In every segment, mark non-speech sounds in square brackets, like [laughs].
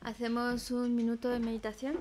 Hacemos un minuto de meditación.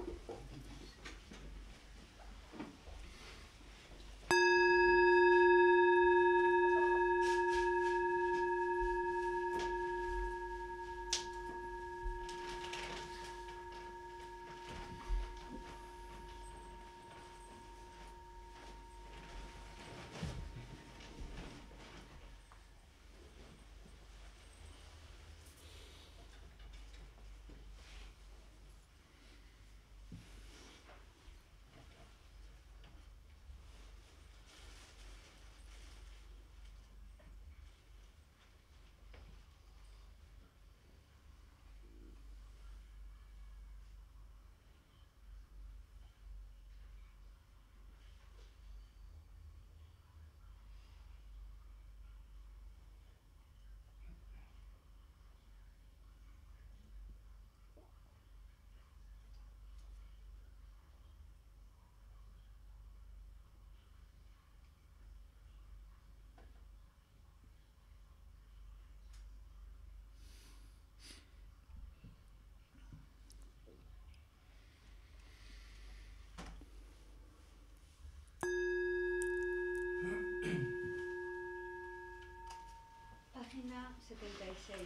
Página 76.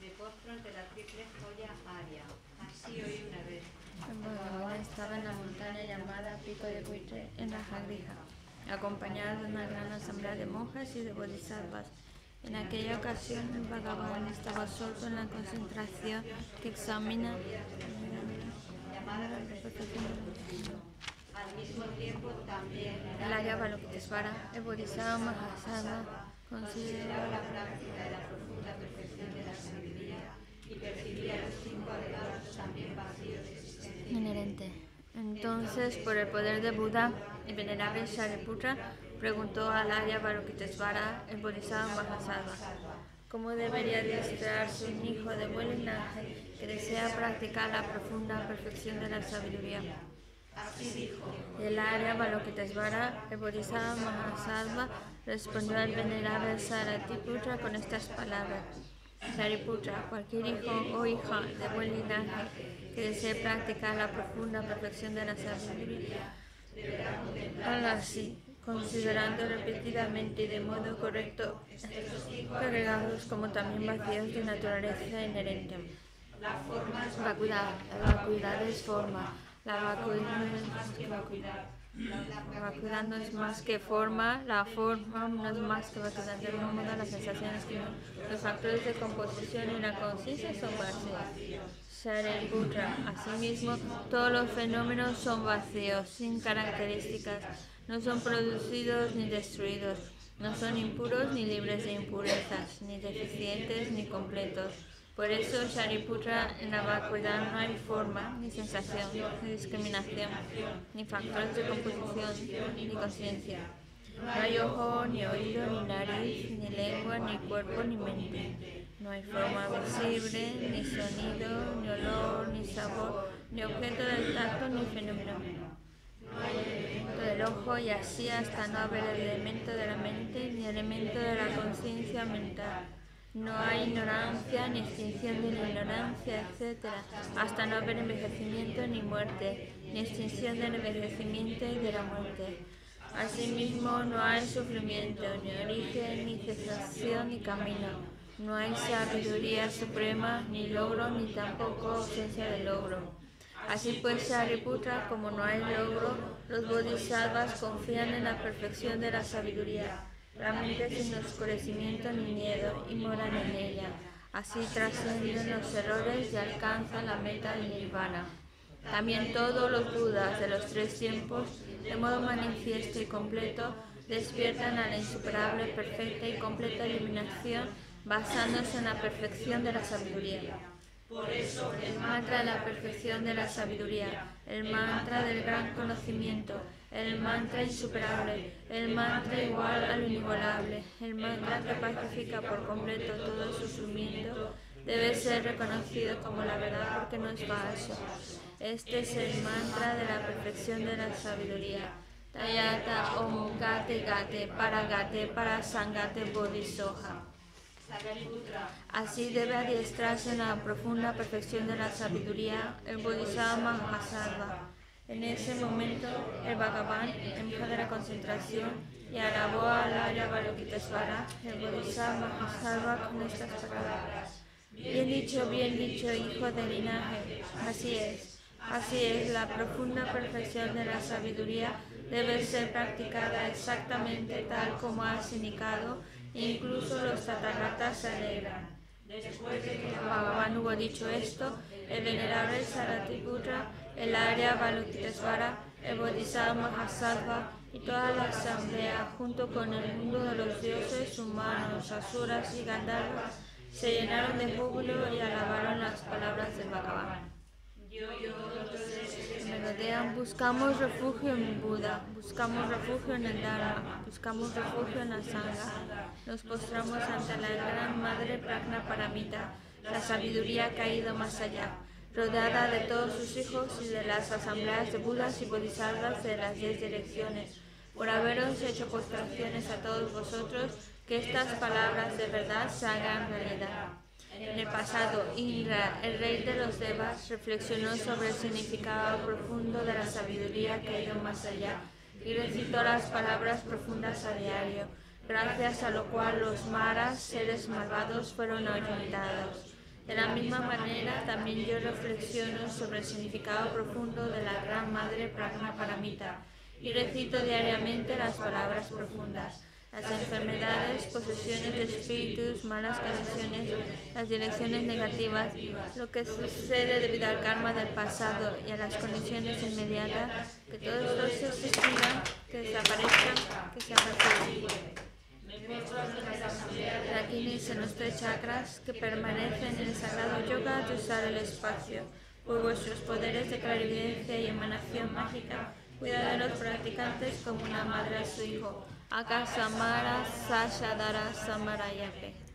Me postro ante la triple joya aria. Así oí una vez. Bhagavan estaba en la montaña llamada Pico de Buitre en la Jagrija, acompañado de una gran asamblea de monjas y de bodhisattvas. En aquella ocasión, el Bhagavan estaba absorto en la concentración que examina. Al mismo tiempo también el Bodhisattva Mahasattva, consideraba consideraba la práctica de la profunda perfección de la sabiduría y percibía los cinco elevados también vacíos de existencia. inherente. Entonces, por el poder de Buda, el venerable Shariputra preguntó al Arya Balokitesvara, el Bodhisattva Mahasattva, cómo debería adiestrarse un hijo de buen linaje que desea practicar la profunda perfección de la sabiduría. Así dijo. El Arya Balokitesvara, el Bodhisattva Mahasattva, respondió al venerable Saratiputra con estas palabras. Sariputra, cualquier hijo o hija de buen linaje que desee practicar la profunda perfección de la sabiduría, así, considerando repetidamente y de modo correcto cargados como también vacíos de naturaleza inherente. Vacuidad, la vacuidad es forma, la vacuidad no es más que vacuidad. La vacuidad no es más que forma, la forma no es más que vacuidad. De algún modo, las sensaciones que los factores de composición y la conciencia son vacíos. Shariputra, asimismo, todos los fenómenos son vacíos, sin características, no son producidos ni destruidos, no son impuros ni libres de impurezas, ni deficientes ni completos. Por eso, Shariputra, en la vacuidad no hay forma, ni sensación, ni discriminación, ni factores de composición, ni conciencia. No hay ojo, ni oído, ni nariz, ni lengua, ni cuerpo, ni mente. No hay forma visible, ni sonido, ni olor, ni sabor, ni objeto del tacto, ni fenómeno del ojo y así hasta no haber el elemento de la mente ni elemento de la conciencia mental. No hay ignorancia ni extinción de la ignorancia, etc. Hasta no haber envejecimiento ni muerte, ni extinción del envejecimiento y de la muerte. Asimismo, no hay sufrimiento, ni origen, ni cesación, ni camino. No hay sabiduría suprema, ni logro, ni tampoco ausencia de logro. Así pues, Shariputra, como no hay logro, los bodhisattvas confían en la perfección de la sabiduría, la mente sin oscurecimiento ni miedo, y moran en ella. Así trascienden los errores y alcanzan la meta del nirvana. También todos los budas de los tres tiempos, de modo manifiesto y completo, despiertan a la insuperable, perfecta y completa iluminación basándose en la perfección de la sabiduría. Por eso, El mantra de la perfección de la sabiduría, el mantra del gran conocimiento, el mantra insuperable, el mantra igual al inigualable, el mantra que pacifica por completo todo sufrimiento, debe ser reconocido como la verdad porque no es falso. Este es el mantra de la perfección de la sabiduría. Tayata Om Gate Gate Paragate Parasangate Bodhisoha. Así debe adiestrarse en la profunda perfección de la sabiduría el Bodhisattva Mahasattva. En ese momento, el Bhagavan, en de la concentración, y alabó al Arya Balokitesvara, el Bodhisattva Mahasattva, con estas palabras. Bien dicho, bien dicho, hijo del linaje. Así es. Así es, la profunda perfección de la sabiduría debe ser practicada exactamente tal como has indicado, e incluso los tataratas se alegran. Después de que Bhagavan hubo dicho esto, el venerable Saratiputra, el Arya Balokitesvara, el Bodhisattva Mahasattva y toda la asamblea, junto con el mundo de los dioses, humanos, asuras y gandharvas, se llenaron de júbilo y alabaron las palabras del Bhagavan. Buscamos refugio en Buda, buscamos refugio en el Dharma, buscamos refugio en la Sangha. Nos postramos ante la gran Madre Pragna Paramita, la sabiduría que ha ido más allá, rodeada de todos sus hijos y de las asambleas de Budas y Bodhisattvas de las diez direcciones, por haberos hecho postraciones a todos vosotros, que estas palabras de verdad se hagan realidad. En el pasado, Indra, el rey de los Devas, reflexionó sobre el significado profundo de la sabiduría que ha ido más allá y recitó las palabras profundas a diario, gracias a lo cual los maras, seres malvados, fueron ahuyentados. De la misma manera, también yo reflexiono sobre el significado profundo de la Gran Madre Pragna Paramita y recito diariamente las palabras profundas las enfermedades, posesiones de espíritus, malas condiciones, las direcciones negativas, lo que sucede debido al karma del pasado y a las condiciones inmediatas, que todos estos se extingan, que desaparezcan, que se apaciguen. Rakinis en los tres chakras que permanecen en el sagrado yoga de usar el espacio, por vuestros poderes de clarividencia y emanación mágica, cuidad de los practicantes como una madre a su hijo Akasamara Sashadara Samarayape.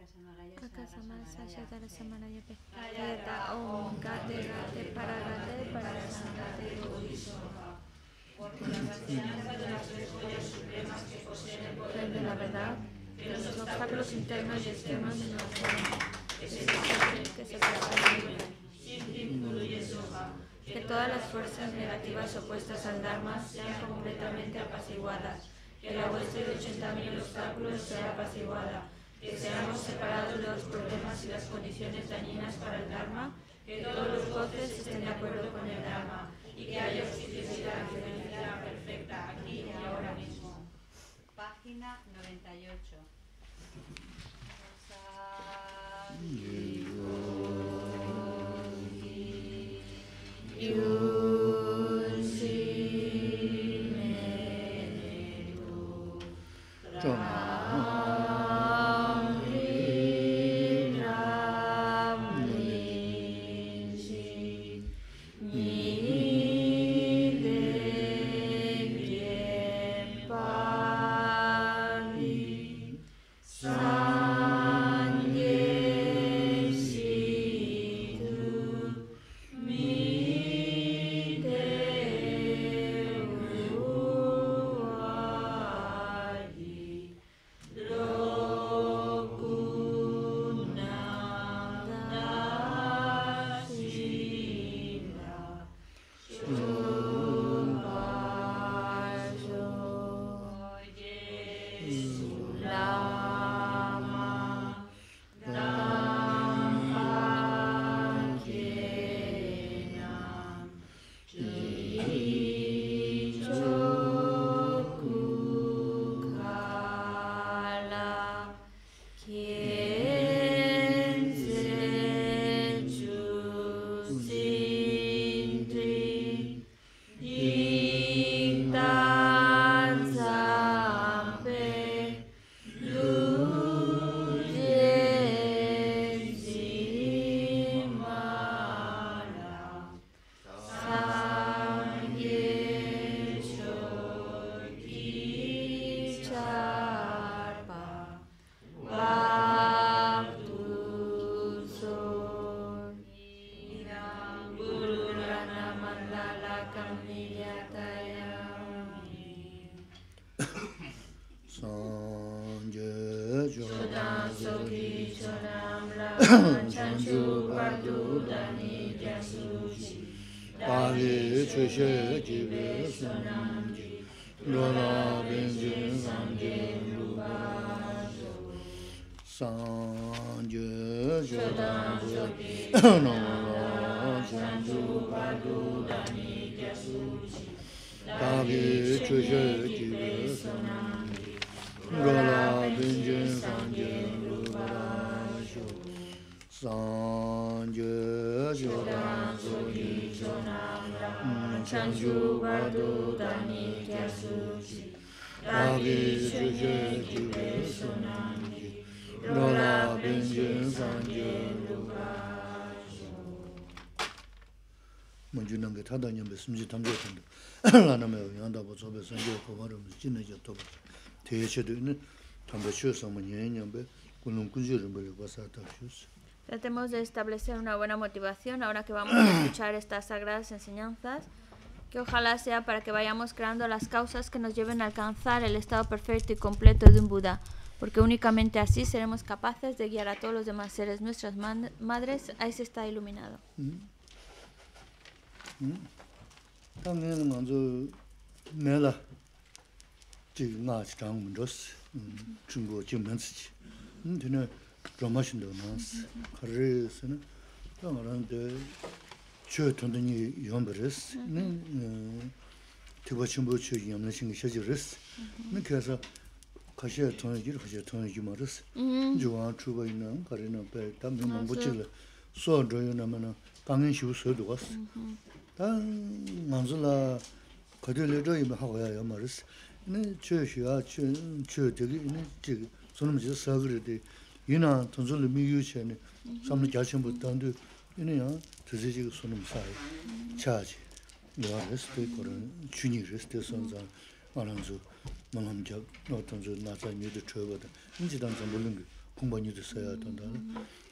Akasamara Sashadara Samarayape. Ayata Om Gate Gate Paragate Parasangate Porque las enseñanzas de las tres joyas supremas que poseen el poder de la verdad, que los obstáculos internos y externos de nuestra que se que se que todas las fuerzas negativas opuestas al Dharma sean completamente apaciguadas, que la hueste de 80.000 obstáculos sea apaciguada, que seamos separados de los problemas y las condiciones dañinas para el Dharma, que todos los goces estén de acuerdo con el Dharma y que haya justicia y felicidad perfecta aquí y ahora mismo. Página 98. soki chonam la [coughs] chanchu patu dani jasuchi Dali çöşe gibi sonamci Lola benzin sange rubazo Sanje jodan joki Lola chanchu patu dani jasuchi Dali çöşe gibi sonamci Lola benzin sange sāṅ jyō shūdāṅ sūkī chūnāṅ rāṅ chāṅ shū vārdū dāni kyā sūchī rāgī shūyē kīpē sūnāṅ jī rōlā bīñjī sāṅ jyō rūpā 먼저 남게 타다냐 메시지 담겨 텐데 나나메 연다 보 저베 선교 고바름 진내 저도 대체도 있는 담배 쉬어서 뭐 예년배 군은 군지를 벌고 사다 쉬었어 Tratemos de establecer una buena motivación ahora que vamos a escuchar estas sagradas enseñanzas, que ojalá sea para que vayamos creando las causas que nos lleven a alcanzar el estado perfecto y completo de un Buda, porque únicamente así seremos capaces de guiar a todos los demás seres, nuestras madres, a ese estado iluminado. 당연 promotion do nas karis ne tamran de chö tundni yomberes ne tibachim bu chö yomna shin shajiris ne kesa kaşe tonu gir kaşe tonu gimarız mm-hmm. juan chuba ina karina pe tam ne mambu chile so doyo na mena kangin shiu so do was ta manzula mm-hmm. kadele do ima hawa ya yamarız ne chö shiya chö chö de ne sonum ji sagre de 이 길 가셔 돈이 주마르스 주와 주가 있는 가리는 배 담는 못 붙이려 소저요 나면은 강연 쉬우서도 왔어 다 만들라 거들려 저 이면 하고 야요 말스 네 저시야 저저 저기 네 저기 손님 저 서그르데 이나 돈줄 미유체네 삼는 자신부 단도 이네야 드지지 손님 사이 차지 요 레스트 거는 주니 레스트 선자 알아서 만남자 어떤 저 나자 뉴드 쳐거든 인지단 좀 모르는 거 공부니도 써야 된다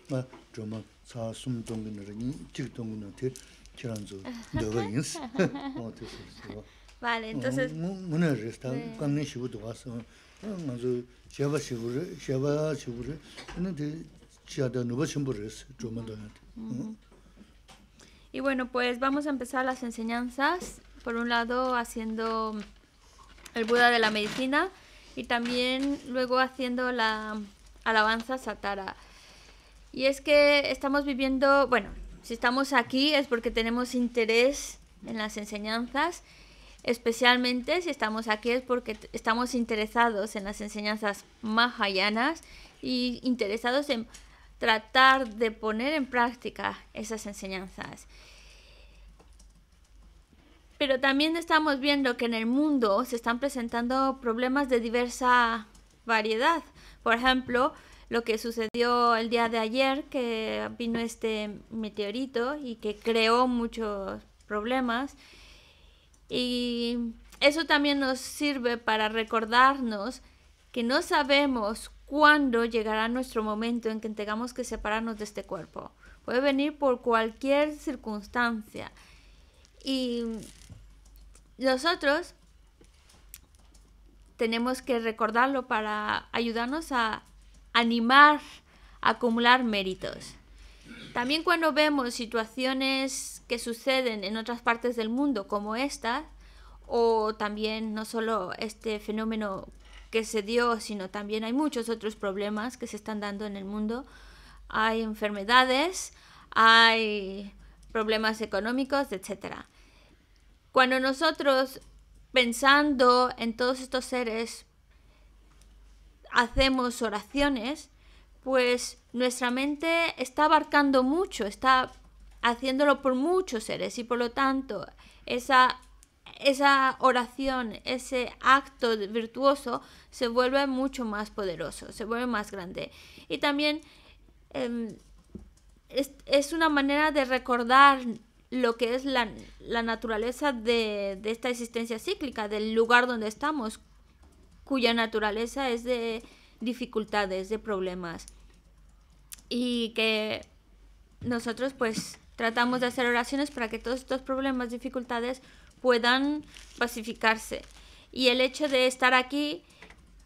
마 좀만 사숨 동근으로니 직 동근한테 지난주 너가 인스 어 됐어 Vale, entonces, 문에 레스타 강내 시 Y bueno, pues vamos a empezar las enseñanzas, por un lado haciendo el Buda de la medicina y también luego haciendo la alabanza satara. Y es que estamos viviendo, bueno, si estamos aquí es porque tenemos interés en las enseñanzas especialmente si estamos aquí es porque estamos interesados en las enseñanzas mahayanas y interesados en tratar de poner en práctica esas enseñanzas. Pero también estamos viendo que en el mundo se están presentando problemas de diversa variedad. Por ejemplo, lo que sucedió el día de ayer, que vino este meteorito y que creó muchos problemas. Y eso también nos sirve para recordarnos que no sabemos cuándo llegará nuestro momento en que tengamos que separarnos de este cuerpo. Puede venir por cualquier circunstancia. Y nosotros tenemos que recordarlo para ayudarnos a animar, a acumular méritos. También cuando vemos situaciones que suceden en otras partes del mundo como esta, o también no solo este fenómeno que se dio, sino también hay muchos otros problemas que se están dando en el mundo. Hay enfermedades, hay problemas económicos, etc. Cuando nosotros, pensando en todos estos seres, hacemos oraciones, pues nuestra mente está abarcando mucho, está haciéndolo por muchos seres y por lo tanto esa, esa oración, ese acto virtuoso se vuelve mucho más poderoso, se vuelve más grande. Y también em, es, es una manera de recordar lo que es la, la naturaleza de, de esta existencia cíclica, del lugar donde estamos, cuya naturaleza es de dificultades, de problemas. Y que nosotros pues tratamos de hacer oraciones para que todos estos problemas, dificultades puedan pacificarse. Y el hecho de estar aquí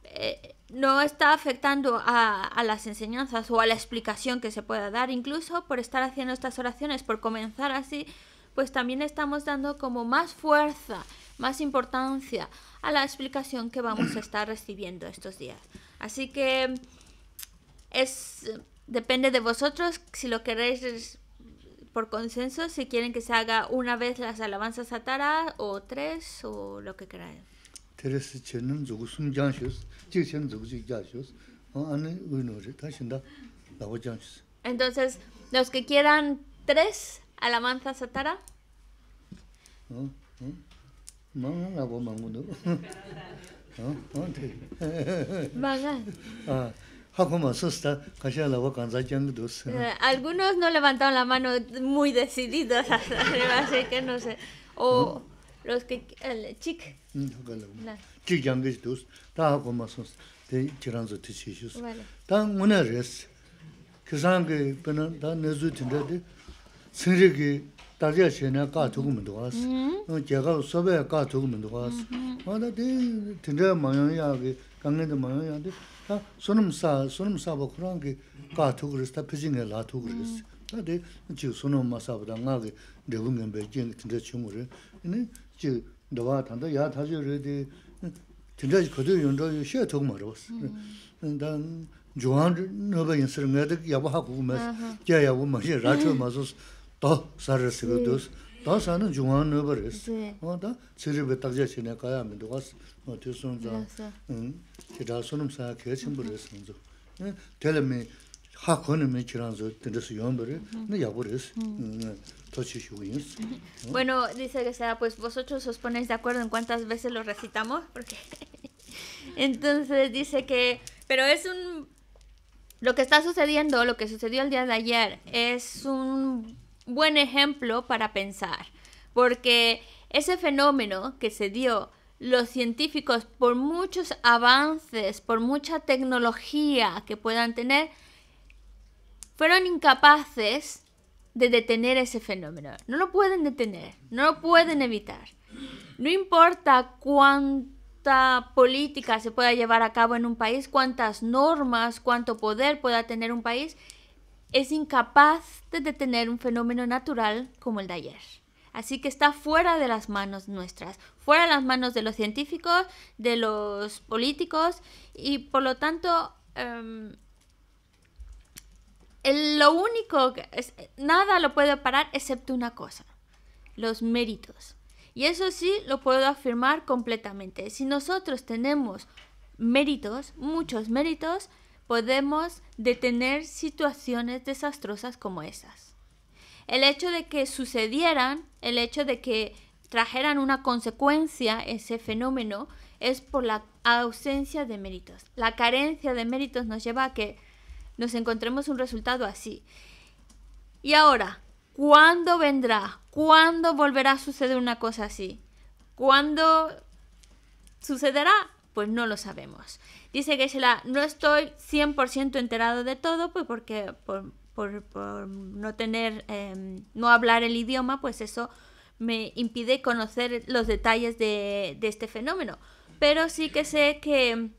eh, no está afectando a, a las enseñanzas o a la explicación que se pueda dar, incluso por estar haciendo estas oraciones, por comenzar así, pues también estamos dando como más fuerza, más importancia a la explicación que vamos a estar recibiendo estos días. Así que es Depende de vosotros si lo queréis por consenso, si quieren que se haga una vez las alabanzas a Tara o tres o lo que queráis. Entonces, los que quieran tres alabanzas a Tara. [laughs] Hakuma susta, kasha la wakan zakyang dos. Eh, algunos no levantaron la mano muy decididos [laughs] arriba, así que no sé. O mm-hmm. los que, el chik. Mm, chik yangish dos, ta hakuma susta, te chiranzo te chishus. Ta nguna res, kisangi pena, ta nezu tinda de, tsingri ki darya shena ka tuku mendo was, mm-hmm. jaga sobe ka tuku mendo was. Wada mm-hmm. de tinda mayang ya ki, kangen de mayang ya de, 다 소놈사 소놈사 뭐 그런 게 가토 그랬어. 다 피징에 라토 그랬어. 다데 지 소놈마사보다 나게 대웅은 벨징 진짜 충분히 이네 지 너와 단다 야 다시 레디 진짜 거도 연도 쉬어 더 멀었어. 난 조한 너가 인스를 내가 야바하고 뭐 제야고 뭐 라초 마서 더 사르스고 도.스 더 사는 조한 너버스. Sí. 어다 세르베 딱자 지내 가야 하면 도 왔어. 어 됐선자. Gracias. 응. 제가 손음 사 개침 버렸어. 응. 텔레미 하코는 [laughs] 지란서 된데서 연버를 내 야부랬어. 응. 더 치시고 있어. Bueno, dice que sea, pues vosotros os ponéis de acuerdo en cuántas veces lo recitamos, porque [laughs] entonces dice que, pero es un, lo que está sucediendo, lo que sucedió el día de ayer, es un buen ejemplo para pensar, porque ese fenómeno que se dio, los científicos, por muchos avances, por mucha tecnología que puedan tener, fueron incapaces de detener ese fenómeno. No lo pueden detener, no lo pueden evitar. No importa cuánta política se pueda llevar a cabo en un país, cuántas normas, cuánto poder pueda tener un país, es incapaz de detener un fenómeno natural como el de ayer. Así que está fuera de las manos nuestras, fuera de las manos de los científicos, de los políticos y por lo tanto em, lo único que es, nada lo puede parar excepto una cosa, los méritos. Y eso sí lo puedo afirmar completamente. Si nosotros tenemos méritos, muchos méritos, podemos detener situaciones desastrosas como esas. El hecho de que sucedieran, el hecho de que trajeran una consecuencia ese fenómeno, es por la ausencia de méritos. La carencia de méritos nos lleva a que nos encontremos un resultado así. Y ahora, ¿cuándo vendrá? ¿Cuándo volverá a suceder una cosa así? ¿Cuándo sucederá? Pues no lo sabemos. Dice que no estoy 100% enterado de todo, pues porque por, por- por no tener, em, no hablar el idioma, pues eso me impide conocer los detalles de, de este fenómeno. Pero sí que sé que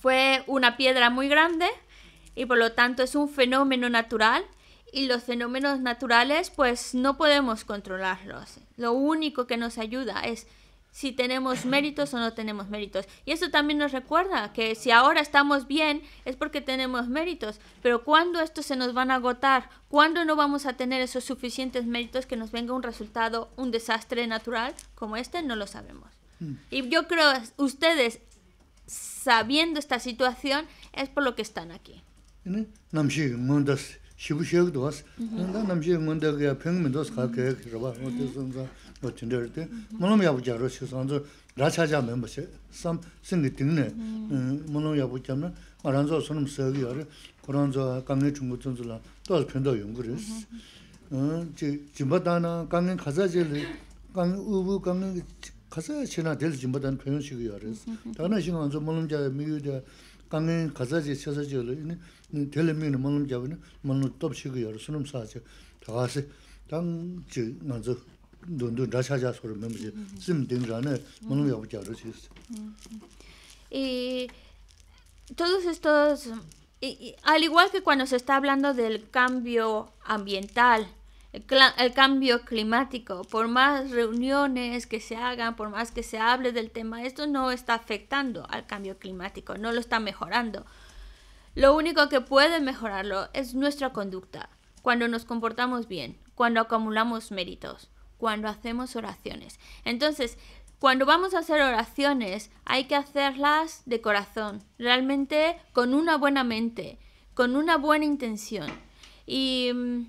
fue una piedra muy grande y por lo tanto es un fenómeno natural y los fenómenos naturales pues no podemos controlarlos. Lo único que nos ayuda es si tenemos méritos o no tenemos méritos. Y eso también nos recuerda que si ahora estamos bien es porque tenemos méritos, pero cuando estos se nos van a agotar, cuando no vamos a tener esos suficientes méritos que nos venga un resultado, un desastre natural como este, no lo sabemos. Y yo creo ustedes sabiendo esta situación es por lo que están aquí. 네 shibu shiyagdo was. Nanda namshi ngunda kaya pengmin dos ka kaya kirwa, ngote sunza ngotin dhirde. Molom yabu jaro shi sanzo racha jame mbashe, sam singi tingne molom yabu jame, maranzo sunum sagi yare, koranzo kange chungu tsunzu la, dos pendo yungu res. Jimbadana kange kaza jeli, kange ubu kange kaza china del jimbadana penyo shigi yare. Dana shi nganzo molom jaya miyu jaya y todos estos al igual que cuando se está hablando del cambio ambiental el, el cambio climático, por más reuniones que se hagan, por más que se hable del tema, esto no está afectando al cambio climático, no lo está mejorando. Lo único que puede mejorarlo es nuestra conducta, cuando nos comportamos bien, cuando acumulamos méritos, cuando hacemos oraciones. Entonces, cuando vamos a hacer oraciones, hay que hacerlas de corazón, realmente con una buena mente, con una buena intención. Y mm,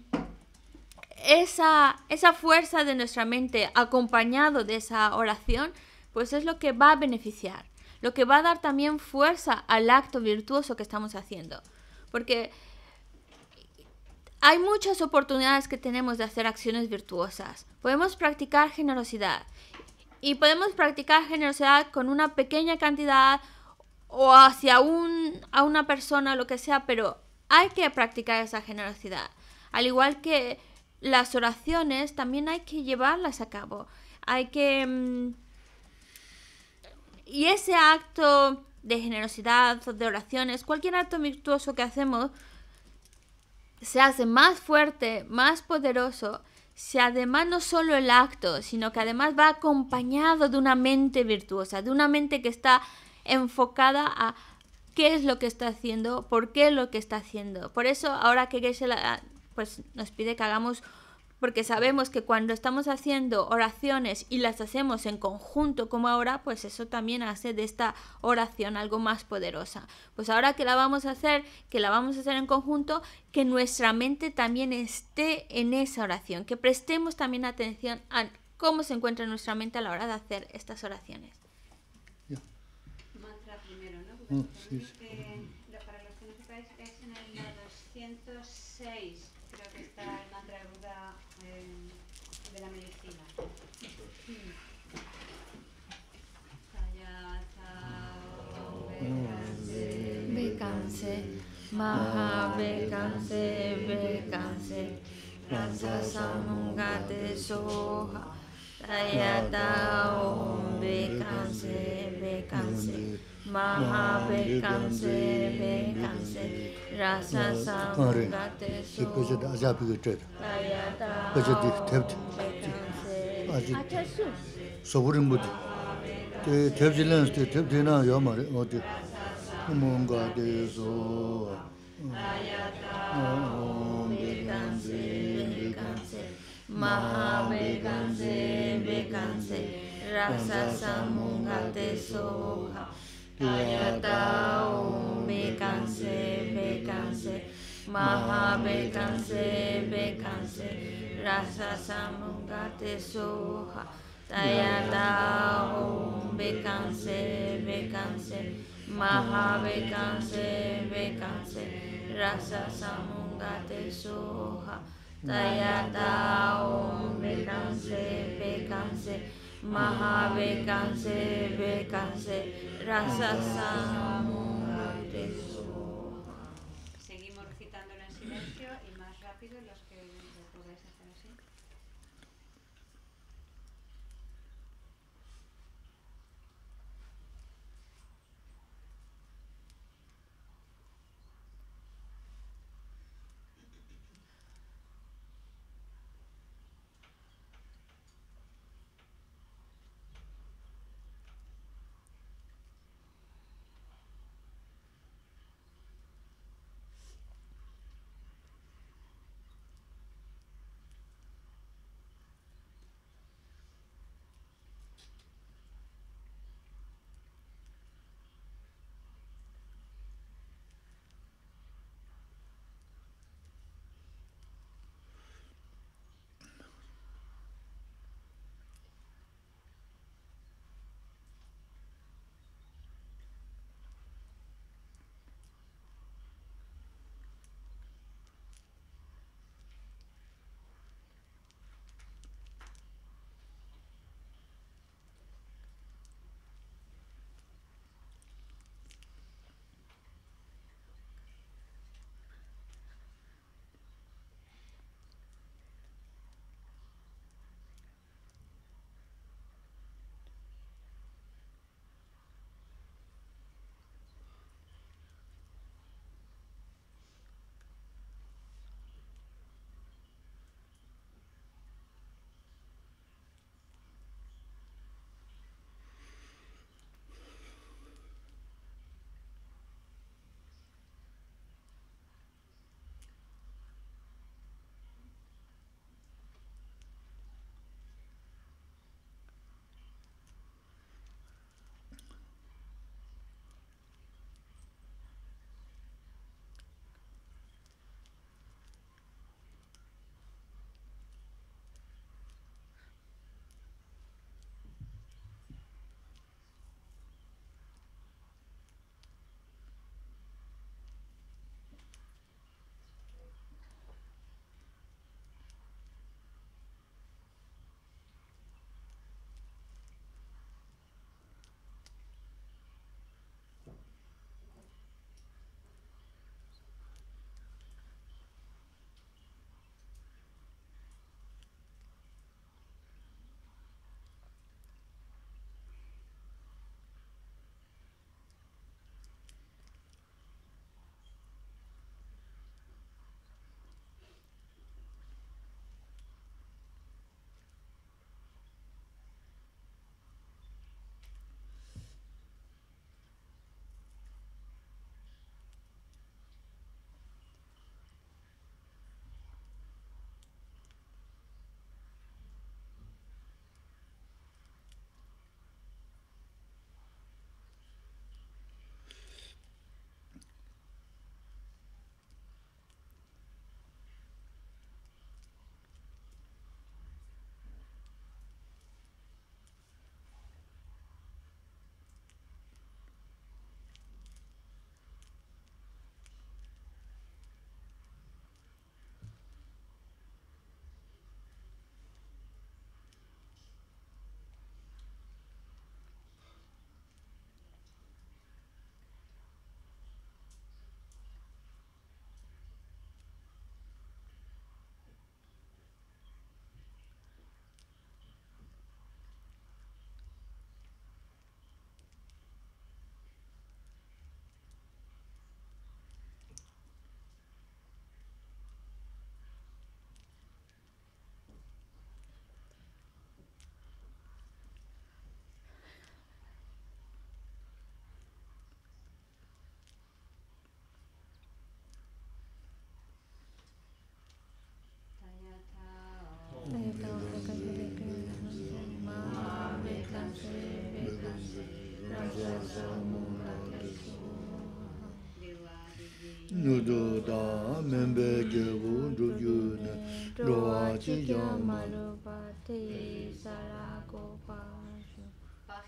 esa, esa fuerza de nuestra mente acompañado de esa oración, pues es lo que va a beneficiar, lo que va a dar también fuerza al acto virtuoso que estamos haciendo. Porque hay muchas oportunidades que tenemos de hacer acciones virtuosas. Podemos practicar generosidad y podemos practicar generosidad con una pequeña cantidad o hacia un, a una persona, lo que sea, pero hay que practicar esa generosidad. Al igual que las oraciones, también hay que llevarlas a cabo. Hay que... mm, y ese acto de generosidad, de oraciones, cualquier acto virtuoso que hacemos, se hace más fuerte, más poderoso, si además no solo el acto, sino que además va acompañado de una mente virtuosa, de una mente que está enfocada a qué es lo que está haciendo, por qué es lo que está haciendo. Por eso ahora que Geshe pues, nos pide que hagamos, porque sabemos que cuando estamos haciendo oraciones y las hacemos en conjunto como ahora, pues eso también hace de esta oración algo más poderosa. Pues ahora que la vamos a hacer, que la vamos a hacer en conjunto, que nuestra mente también esté en esa oración, que prestemos también atención a cómo se encuentra nuestra mente a la hora de hacer estas oraciones. Mantra primero, ¿no? Mm, sí, Bekanse, Maha Bekanse, Bekanse, Rasa Samungate Soha, Tayata Om Bekanse, Bekanse, Maha Bekanse, Bekanse, Rasa Samungate Soha, Tayata Om Bekanse, Bekanse, 자비가 저 Tayata 버저 디 Om 탭트 Vécanse. 아주 아차수. 소부린 못 그, 탭질랜스 때 탭되나 요 말에 어디 뭔가 돼서 어 Vécanse, Maha Vécanse, Vécanse, Rasa Samungate Soha, Ayata Om Vécanse, Vécanse, Maha Vécanse, Vécanse, Rasa Samungate Soha, Tayata Om Vécanse, Vécanse, Maha Vécanse, Vécanse, Rasa Samungate Soha, Tayata Om Vécanse, Vécanse, Maha Vécanse, Vécanse, Rasa Samungate Soha.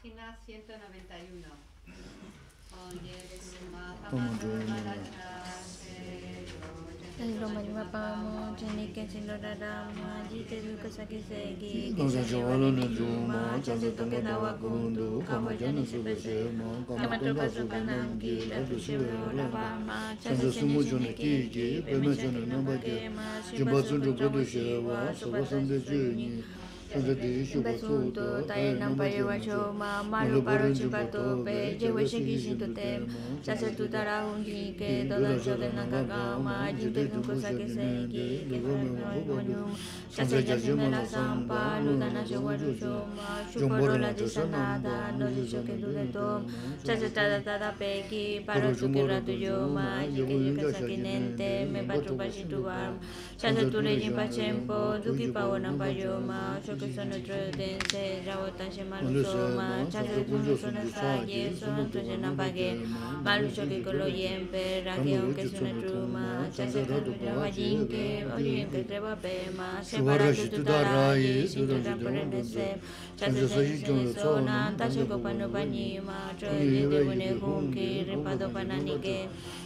página 191. [laughs] Oye, Como yo, El Roma Yuma Pamo, Jenny Kensin Lora Rama, Jite Duka Saki Segi, Goza Jawalo no Juma, Chasu Toke Dawa Kundu, Kama Jana Sube Shema, Kama Toka Suka Namki, Ratu Shiva Ola Bama, Chasu Sumu Jone Kiki, Pema Jana Namba Gema, Jimba Sundu Kudu Shewa, Soba Sande Juni, Besunto, tayo ng pariwacho, mamalo paro chipato, pe, jewe shiki tu tara hungi ke, toda choke nakakama, jinte nuko sake seki, ke fanyo, chase chase me la sampa, luda na showaru shoma, shuporo la que dude to, chase tada tada peki, paro tuki ratu yoma, jike jike sakinente, me patru pashitu bar, chase tu rejin pachempo, duki pawana payoma, shoke sono dense, rabota shemalu soma, chase kuno sona saye, sono toje napage, malu choke kolo yempe, rake aunque suene truma, chase kanu java jinke, oye que treba pema, separa tu tu taraye, si tu tamporenese, chase se zona, tashe kopano panima,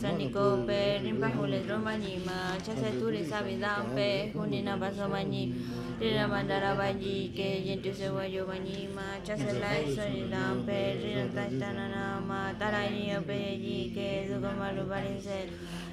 sanikope, rimpa hule dromanima, chase turi sabidampe, hunina baso mani, Rira mandara ke yentu se wayo bani ma chase lai sori dampe rira tashtana nama tarayi ape ji ke duka malu bari se chase kala yuara tiempo la da mia shirante ma kune cosa wayin ke sora mirane pase ma chase yasmada wayempe sheni kola ora se haraño tu tarayi shintu jamprene se ma chase teni sune kope shiwe tu da da da de ma toda rola no yisomna yo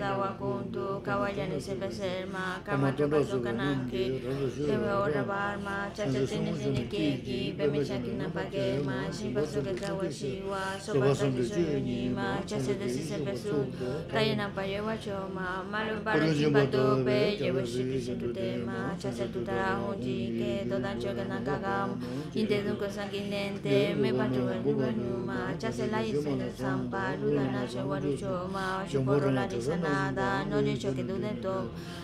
da wa kuntu kawaya ni se peserma kama toka suka nanki ke me ora barma chase tini tini keki pe me chaki na pakema shimpa suke kawa shiwa sopa tani soyuni ma chase de si se pesu tayo na pa lleva choma malu para chimpa tope lleva shiki shintu tema chase tutara hunji ke toda choke na kagam inte dunko sanguinente me patru nyuma chase la ise de sampa luda na chewaru choma shuporo la disanada no le choke dudento chase trade tada peki para tu que rato yoma y que yo que sanguinente me patru bashitu barma chase turi ni pachempo tu que pa wana payoma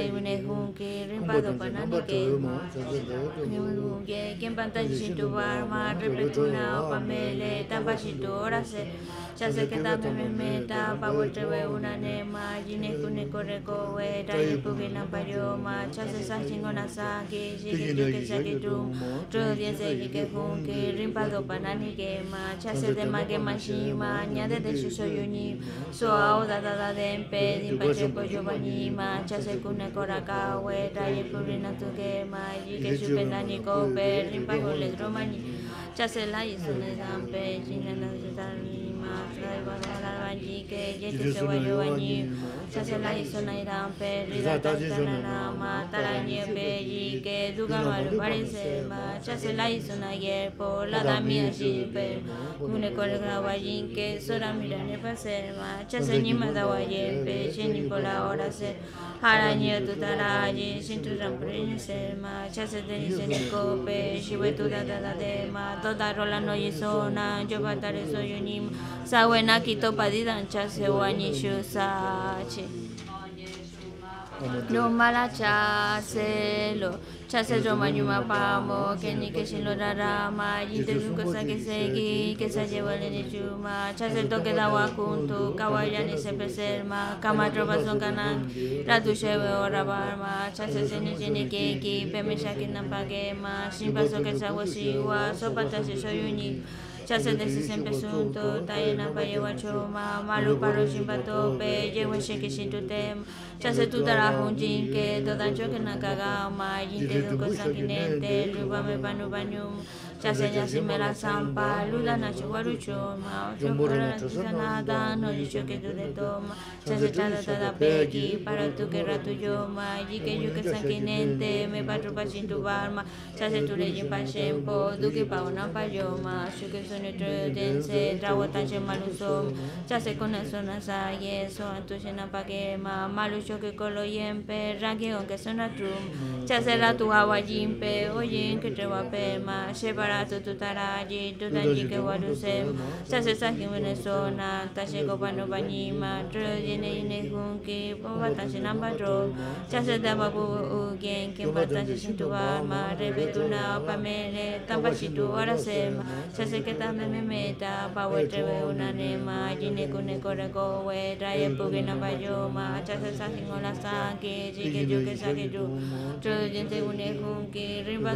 tashe ko pano pani tro de de une hunki rimpado panani que Nunge, quien pantalla sin tu barma, repetuna o pamele, orase, ya sé que también me meta, pa ve una nema, jine kune kore kowe, rayo pugina payoma, ya sé sa chingona saki, shiki tuke saki tu, tro dien se que hunki, rimpado panani quema, ya sé de ma mashima, ñade de su soyuni, so ao da da da dempe, dimpache pollo banima, ya sé kune kora kawe, rayo pugina tu quema, y que su penani kope, rimpago le dromani, ya sé la hizo ne la banji que yetu se wa yo wa ni cha se la iso na ira pe ri da ta ta na na ma ta ra ni pe yi ke du ga ma lu pare se ma cha se la iso na ye po la da mi a shi pe une ko re ga wa yin ke so ra mi ra ne pa se ma cha se ni ma da wa ye pe shi ni po la ora se ha ra ni tu ta ra yi shin tu ram pre ni se ma cha se de ni se ni ko pe shi we tu da da da de ma to da ro la no yi so na yo ba ta re so yo ni sa we na ki to pa di dan cha se wa ni shu sa chi Oye, suma, lo mala cha se lo cha se yo ma nyu ma pa mo ke ni ke shin lo ra ra ma yin te su ko sa ke se gi ke sa je wa le ni chu ma cha se to ke da wa kun tu ka wa ya ni se pe ser ma ka ma tro pa son kanan ra tu she we ora ba ma. Cha se se ni je ni ke ki pe me sha ki na pa ke ma shin pa so ke sa wa si wa so pa ta se so yu ni cha se de si sempre sunto ta na pa ye wa cho ma ma lu pa ro shin pa to pe tu te cha se tu ta ra hun jin ke ke ma do ne te lu pa me pa nu pa nu cha se ya si me la sam pa lu da na chu wa ru cho ma cho ko ra tu sa na da no ji cho ke tu de to ma cha se cha da ta da pe ki para tu que ra tu yo ma yi ke yu ke sa ki ne te me pa tru pa shin tu bar ma cha se tu le pa shen po du ki pa una pa yo ma shu ke su ni tu den se tra wa tan shen ma lu so cha se con eso na sa ye so an tu shen na pa ke ma ma lu cho ke ko lo yen pe ra ke on ke so na tru cha la tu ma she tu tu ta ra ji tu ji se cha se sa hi ne so na ta she ko pa no pa ni ma tru ki ba ta shen na pa ro cha se da ba bu u gen ke pa ta tu wa ma re be tu se ma cha se me me me ta una ne ma yin ne ku ne ko re ko we tra ye pu pa yo ma cha se sa hi la sa ke ji sa ki ba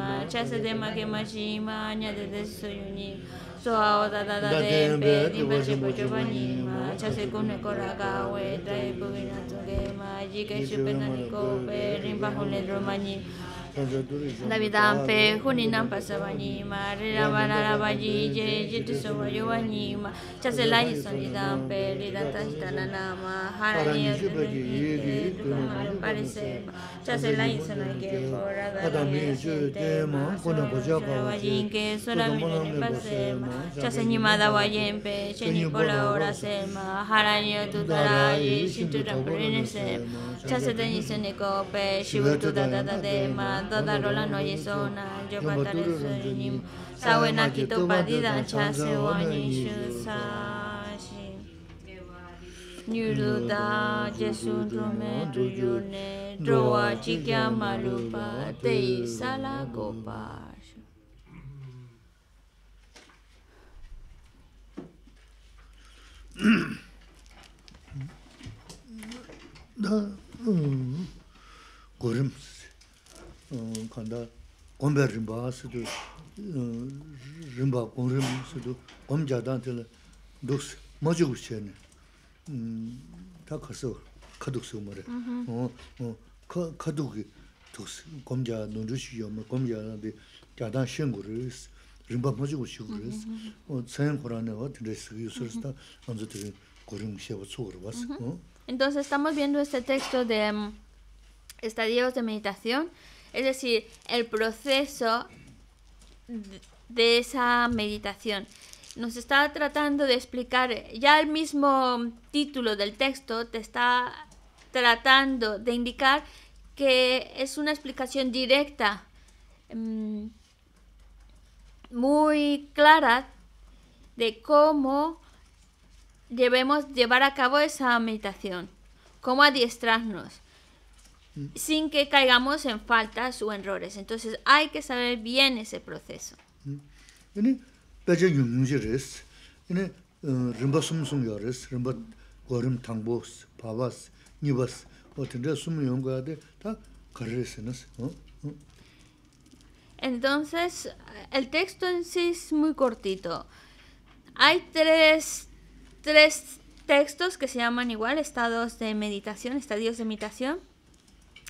ma se de ma ke ma shi ma nya de de so yu ni so a o da da da de pe di pa che po cho pa ni ma cha se ku ne ko ra ga we ye pu ke na tu ma ji ke shu pe na ni ko pe ri pa hun le ma ni Davidam pe huninam pasavani ma rira la ba ji je je tu so wa yo wa ni ma cha se la yi son dam pe ri da ta sta na na ma hara ni yo ni tu ma pare se cha se la yi son na ke por ra da mi je te ma ko na ko ja ka wa yin ke so la mi ni pa se ma cha se ni ma da wa yen pe che ni po la ora se ma hara ni yo tu ta ra yi shin tu ram pre ne se cha se te ni se ni ko pe shi wu tu da da da de ma da da ro la no ye so na yo pa ta re so ni sa we na ki to pa di da cha se wa ni shu sa shi que va a vivir. Nyu lu [clears throat] da je su ru me du yu ne dro wa chi kya ma lu pa te i sa la go pa shu. 다 음. 고름 어 간다. gombe rinpa sido, rinpa gomrim sido, gomjadan tila doks majugu chayani, ta kaso kadukso umare, kaduki doks gomja nondrushi yama, gomja nabi jadan shengu res, rinpa majugu shigu res, tsayan korane wa tila sigi yusuris ta anzo tila gorim shewa tsuguru wasi. Entonces estamos viendo este texto de estadios de meditación, es decir, el proceso de- esa meditación. Nos está tratando de explicar, ya el mismo título del texto te está tratando de indicar que es una explicación directa, mm, muy clara de cómo debemos llevar a cabo esa meditación, cómo adiestrarnos, sin que caigamos en faltas o errores. Entonces hay que saber bien ese proceso. Entonces, el texto en sí es muy cortito. Hay tres, tres textos que se llaman igual estados de meditación, estadios de meditación,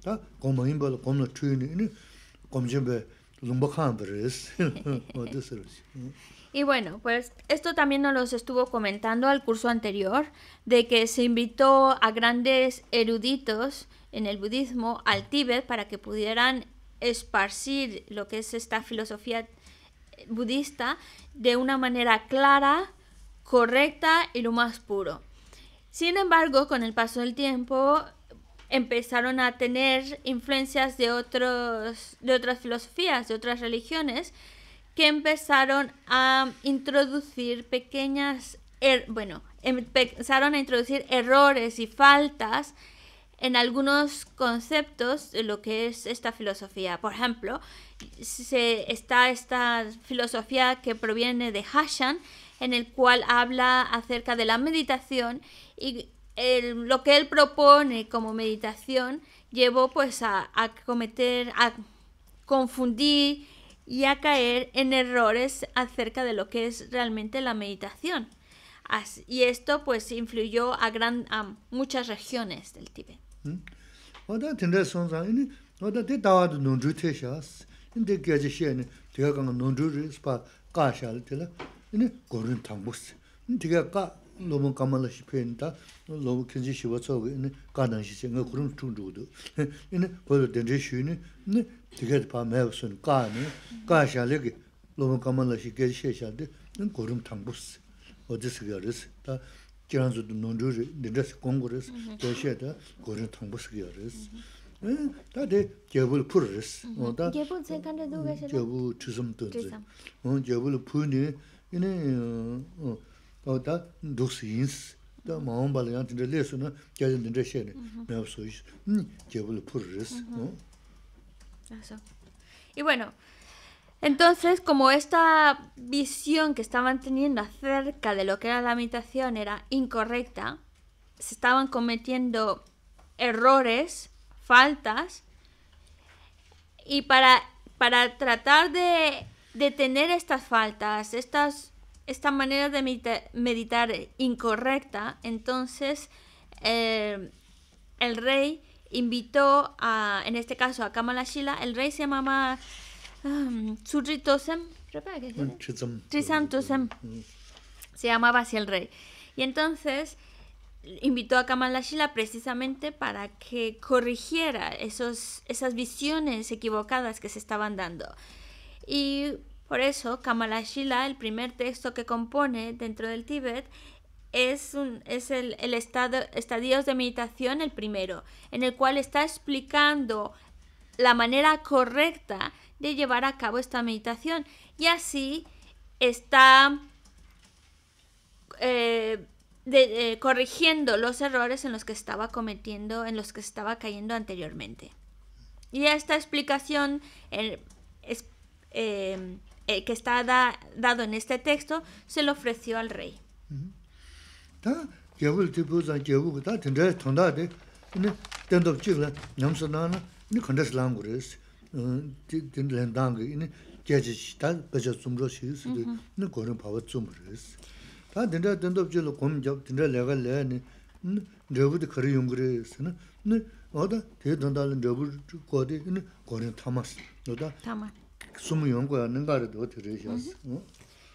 다르스 근데 내가 봐서라 지금 근데 저로 다 다한 거 드라마도 요네 아 하시잖아 하장 소베 이네 검들 논주 망고 단 다, 고모인 벌 고모 트윈 이네 검제베 lumbakan 버스 어디서지 Y bueno, pues esto también nos lo estuvo comentando al curso anterior, de que se invitó a grandes eruditos en el budismo al Tíbet para que pudieran esparcir lo que es esta filosofía budista de una manera clara, correcta y lo más puro. Sin embargo, con el paso del tiempo empezaron a tener influencias de, otros, de otras filosofías, de otras religiones, que empezaron a introducir pequeñas, er, bueno, empezaron a introducir errores y faltas en algunos conceptos de lo que es esta filosofía. Por ejemplo, se, está esta filosofía que proviene de Hashan, en el cual habla acerca de la meditación y lo que él propone como meditación llevó pues a, a cometer, a confundir y a caer en errores acerca de lo que es realmente la meditación. y esto pues influyó a, gran, a muchas regiones del Tíbet. lomu kamala shi pen ta lomu kenji shiwa tsogo ine kaadang shi che nga kurum chung zhugudu ine kodo dendri shu ine ine tigayat paa maya sun kaa ine kaa sha legi lomu kamala shi kenji she sha de ine kurum tangbu si odi si kya risi ta kiran zu du nondru ri dendra si kongu risi kya she ta kurum tangbu si kya risi ta de gyabul pur risi gyabul tse kanda du ga shi gyabul chisam tunzi gyabul pur ni ine 다 독스인스 다 마음발이 안 된다 레스나 계속 된다 셰네 내가 소이 음 제불 푸르스 어 eso y bueno Entonces, como esta visión que estaban teniendo acerca de lo que era la meditación era incorrecta, se estaban cometiendo errores, faltas, y para, para tratar de detener estas faltas, estas esta manera de meditar, incorrecta, entonces eh, el rey invitó a, en este caso a Kamala Shila, el rey se llamaba um, se llamaba así el rey. Y entonces invitó a Kamala Shila precisamente para que corrigiera esos, esas visiones equivocadas que se estaban dando. Y por eso, Kamala Shila, el primer texto que compone dentro del Tíbet, es, el, el estado, estadios de meditación, el primero, en el cual está explicando la manera correcta de llevar a cabo esta meditación. Y así está eh, eh, corrigiendo los errores en los que estaba cometiendo, en los que estaba cayendo anteriormente. Y esta explicación eh, eh, que está da, dado en este texto se lo ofreció al rey.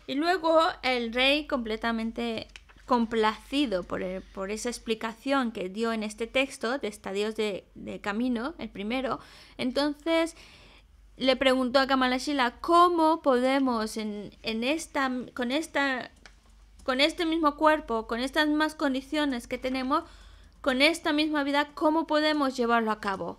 Y luego el rey completamente complacido por, por, esa explicación que dio en este texto de estadios de, de camino, el primero, entonces le preguntó a Kamalashila cómo podemos en, en esta, con, esta, con este mismo cuerpo, con estas mismas condiciones que tenemos, con esta misma vida, cómo podemos llevarlo a cabo.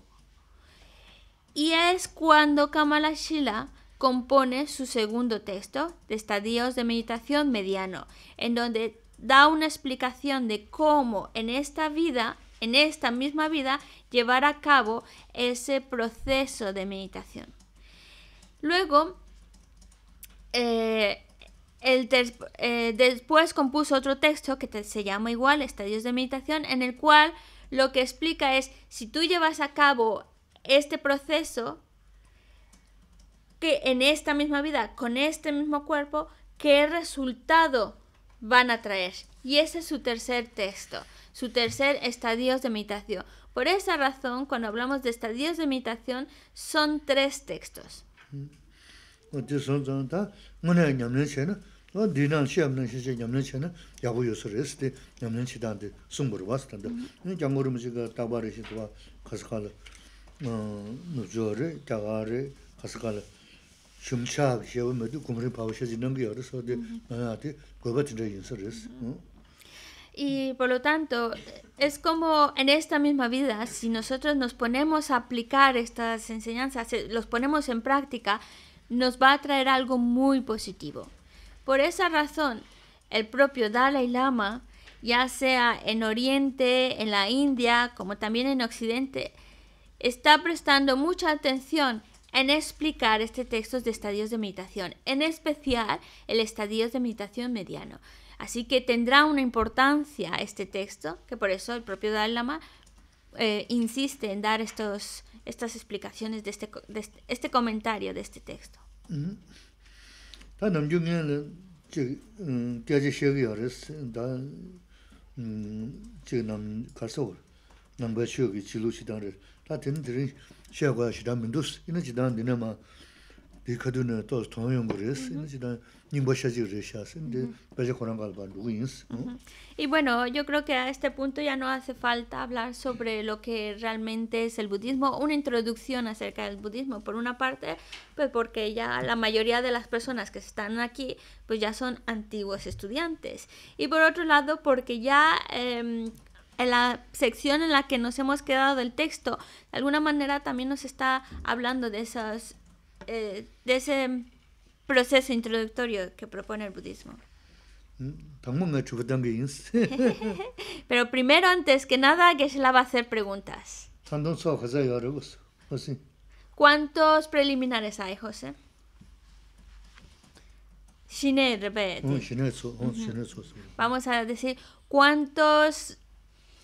Y es cuando Kamala Shila compone su segundo texto, de estadios de meditación mediano, en donde da una explicación de cómo en esta vida, en esta misma vida, llevar a cabo ese proceso de meditación. Luego, eh, el eh, después compuso otro texto que se llama igual Estadios de Meditación, en el cual lo que explica es si tú llevas a cabo este proceso, que en esta misma vida, con este mismo cuerpo, qué resultado van a traer. Y ese es su tercer texto, su tercer estadios de meditación. Por esa razón, cuando hablamos de estadios de meditación, son tres textos. 어디 선선다 뭐네 냠는 챤나 어 디난 시험는 시제 냠는 챤나 야고 요소레스데 냠는 치단데 숨부르 왔던데 이 장고름 지가 따바르시도 가서 갈 어, 누저를 자가를 가서 갈 shumcha xewa medu kumri pawa shaji nangi yore so de ati goba tinda yinsa res. Y por lo tanto, es como en esta misma vida, si nosotros nos ponemos a aplicar estas enseñanzas, eh, los ponemos en práctica, nos va a traer algo muy positivo. Por esa razón, el propio Dalai Lama, ya sea en Oriente, en la India, como también en Occidente, está prestando mucha atención en explicar este texto de estadios de meditación, en especial el estadio de meditación mediano. Así que tendrá una importancia este texto, que por eso el propio Dalai Lama eh, insiste en dar estos, estas explicaciones de este, de este, este comentario de este texto. 다남 중에는 저 음, 깨지 시기 여레스 다 음, 지금 가서 남바 시기 지루 시단을 다 된들이 시야가 시단민도스 이는 지단 되나마 비카드는 또 통용 그랬어 이는 지단 님버샤지 그랬어 근데 배제 코란 갈바 누구 인스 어? Y bueno, yo creo que a este punto ya no hace falta hablar sobre lo que realmente es el budismo, una introducción acerca del budismo. Por una parte, pues porque ya la mayoría de las personas que están aquí, pues ya son antiguos estudiantes. Y por otro lado, porque ya em, en la sección en la que nos hemos quedado del texto, de alguna manera también nos está hablando de, esas, eh, de ese proceso introductorio que propone el budismo. Mm, Pero primero, antes que nada, Geshe-la va a hacer preguntas. ¿Cuántos preliminares hay, José? Mm, oh, Vamos a decir, ¿cuántos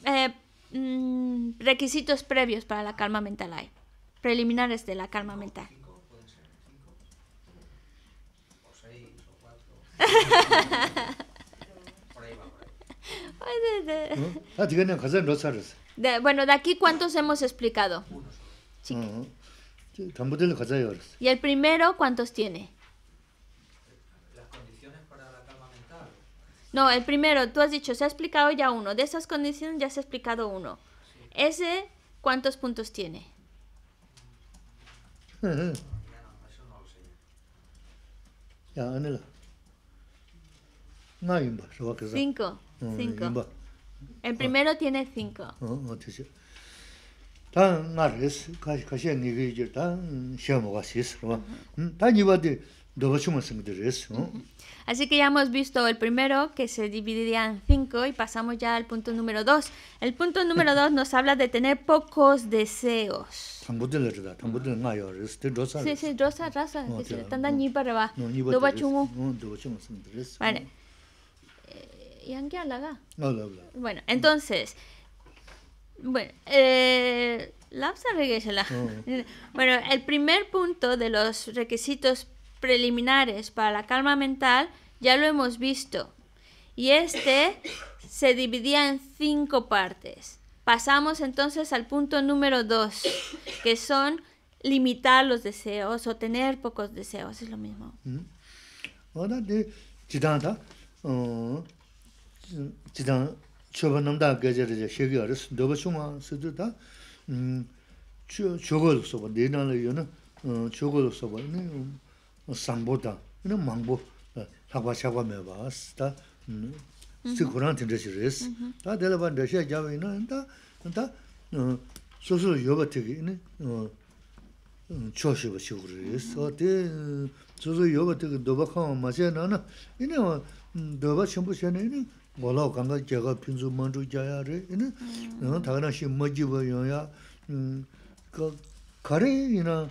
eh, mm, requisitos previos para la calma mental hay. Preliminares de la calma mental. De, bueno, de aquí cuántos hemos explicado. Chiqui. Y el primero, ¿cuántos tiene? No, el primero, tú has dicho, se ha explicado ya uno. De esas condiciones ya se ha explicado uno. Sí. Ese, ¿cuántos puntos tiene? [laughs] Cinco. Cinco. El primero tiene cinco. Así que ya hemos visto el primero, que se dividiría en cinco, y pasamos ya al punto número dos. El punto número dos nos habla de tener pocos deseos. Sí, sí, rosa, rosa. Tanda ni para va. Doba chungu. Vale. Eh, bueno, entonces. Bueno, eh, [laughs] bueno, el primer punto de los requisitos preliminares para la calma mental ya lo hemos visto. Y este se dividía en cinco partes. Pasamos entonces al punto número dos, que son limitar los deseos o tener pocos deseos, es lo mismo. 너가 좀 쓰다. 음. 저 저걸 써봐. 내나를 여는 어 저걸 써봐. 네. 상보다. 네 망보. 사과 사과 매 봐스다. 음. 스고란 텐데시레스. 다 데려반 데시아 자위는 다. 다. 어. 소소 요가 되게 네. 어. 초시가 시고르스. 어때? 소소 요가 되게 너바카 마세나나. 이네 너바 전부 전에는 뭐라 간가 제가 핀수 먼저 자야래. 이네. 어 다가나시 뭐지버 요야. 음. 그 가래이나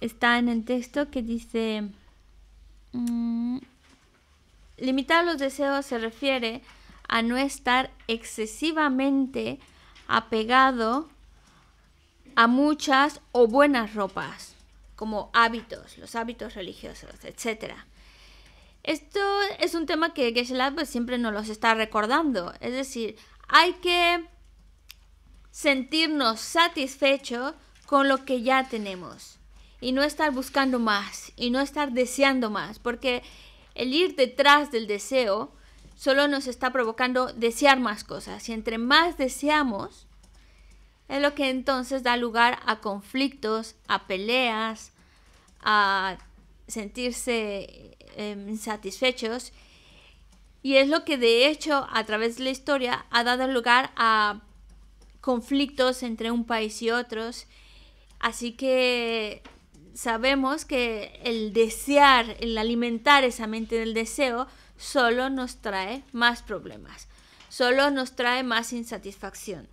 está en el texto que dice, mm, limitar los deseos se refiere a no estar excesivamente apegado a muchas o buenas ropas, como hábitos, los hábitos religiosos, etc. Esto es un tema que Geshe-la pues, siempre nos los está recordando, es decir, hay que sentirnos satisfechos con lo que ya tenemos y no estar buscando más y no estar deseando más, porque el ir detrás del deseo solo nos está provocando desear más cosas y entre más deseamos es lo que entonces da lugar a conflictos, a peleas, a sentirse eh, insatisfechos y es lo que de hecho a través de la historia ha dado lugar a conflictos entre un país y otros. Así que sabemos que el desear, el alimentar esa mente del deseo, solo nos trae más problemas, solo nos trae más insatisfacción.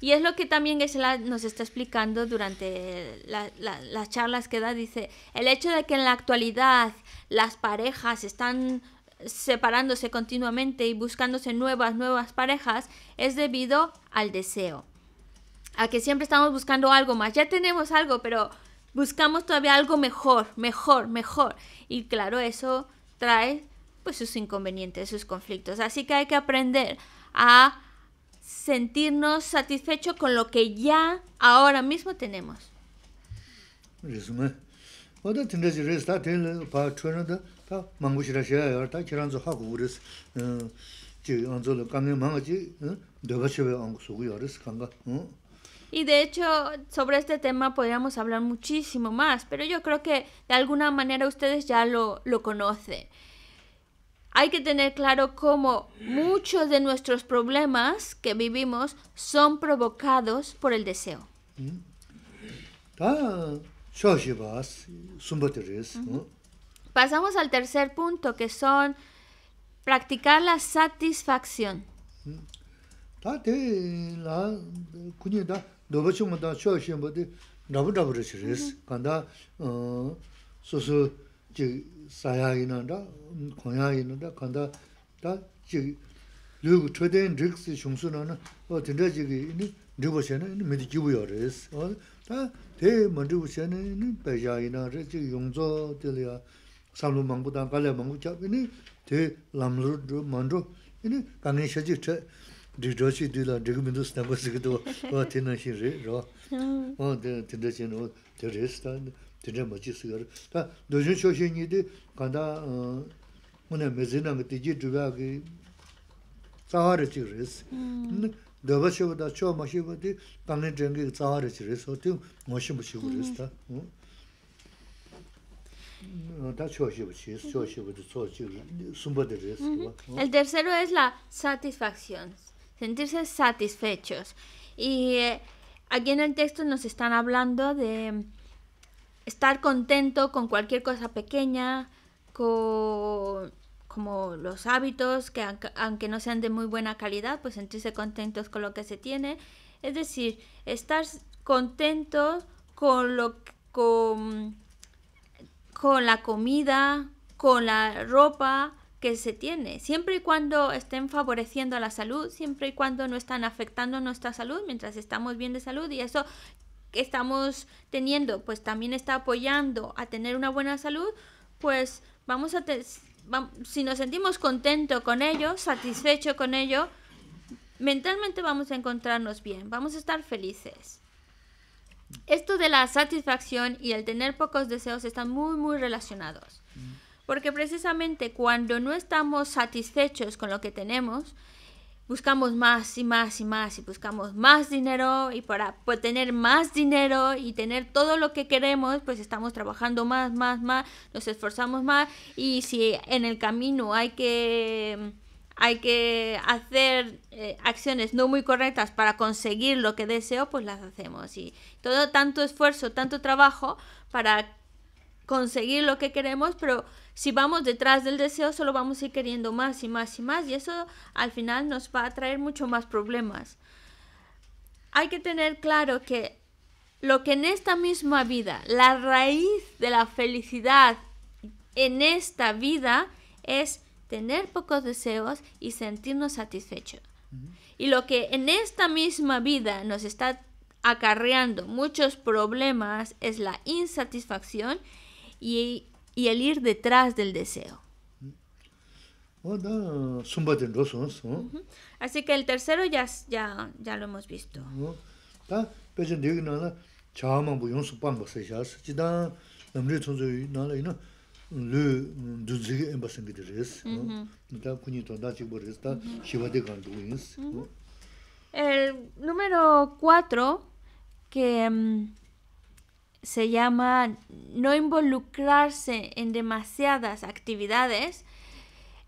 Y es lo que también Gesela nos está explicando durante la, la, las charlas que da. Dice, el hecho de que en la actualidad las parejas están separándose continuamente y buscándose nuevas, nuevas parejas, es debido al deseo. A que siempre estamos buscando algo más. Ya tenemos algo, pero buscamos todavía algo mejor, mejor, mejor. Y claro, eso trae pues sus inconvenientes, sus conflictos. Así que hay que aprender a sentirnos satisfechos con lo que ya ahora mismo tenemos. Y de hecho, sobre este tema podríamos hablar muchísimo más, pero yo creo que de alguna manera ustedes ya lo, lo conocen. Hay que tener claro cómo muchos de nuestros problemas que vivimos son provocados por el deseo. de res Pasamos al tercer punto, que son practicar la satisfacción. de dōba chūma tā chō shēmbā tī rābu rābu rā shī rīs. Kāndā sū sū jī sāyā yī nā rā, khuñyā yī nā rā, kāndā tā jī lū gu chō tēn rīg sī shūng sū nā nā, o tindā jī gī nī rīg bā shē nā, nī mī tī jī bū yā rīs. Tā tē mā rīg bū shē nā, nī bā yā yī nā rā, jī yōng zō tī lī yā, sām lū māng bū tā, kā lē māng bū chā, nī tē lām lū rū māng rū, nī kāng yī shā jī chā, dhikdwa shi dhila dhikwa mendo snamba sikidwa wa tena shi re ra hmm. wa tena shi no te re sta tena machi sikar ta dojun sho shi nyi di kanda uh, muna mezi nanga tiji dhubya ki tsaha re chik re si hmm. dhaba shi wada cho ma shi wadi kanglin tengi tsaha re chik re so ting ngo shi machi wu re sta. Hmm. Ta choshi chi, choshi chi, sumba de res. El tercero es la satisfacción. Sentirse satisfechos. Y eh, aquí en el texto nos están hablando de estar contento con cualquier cosa pequeña, con como los hábitos que aunque- no sean de muy buena calidad, pues sentirse contentos con lo que se tiene. Es decir, estar contentos con lo con, con la comida, con la ropa que se tiene, siempre y cuando estén favoreciendo a la salud, siempre y cuando no están afectando nuestra salud, mientras estamos bien de salud y eso que estamos teniendo, pues también está apoyando a tener una buena salud, pues vamos a te- vam- si nos sentimos contentos con ello, satisfechos con ello, mentalmente vamos a encontrarnos bien, vamos a estar felices. Esto de la satisfacción y el tener pocos deseos están muy, muy relacionados. Porque precisamente cuando no estamos satisfechos con lo que tenemos, buscamos más y más y más y buscamos más dinero y para pues, tener más dinero y tener todo lo que queremos, pues estamos trabajando más, más, más, nos esforzamos más y si en el camino hay que hay que hacer eh, acciones no muy correctas para conseguir lo que deseo, pues las hacemos. Y todo tanto esfuerzo, tanto trabajo para conseguir lo que queremos, pero si vamos detrás del deseo solo vamos a ir queriendo más y más y más y eso al final nos va a traer mucho más problemas. Hay que tener claro que lo que en esta misma vida, la raíz de la felicidad en esta vida es tener pocos deseos y sentirnos satisfechos. Y lo que en esta misma vida nos está acarreando muchos problemas es la insatisfacción y, y el ir detrás del deseo. Así que el tercero ya, ya, ya lo hemos visto. El número 4, que um, se llama no involucrarse en demasiadas actividades,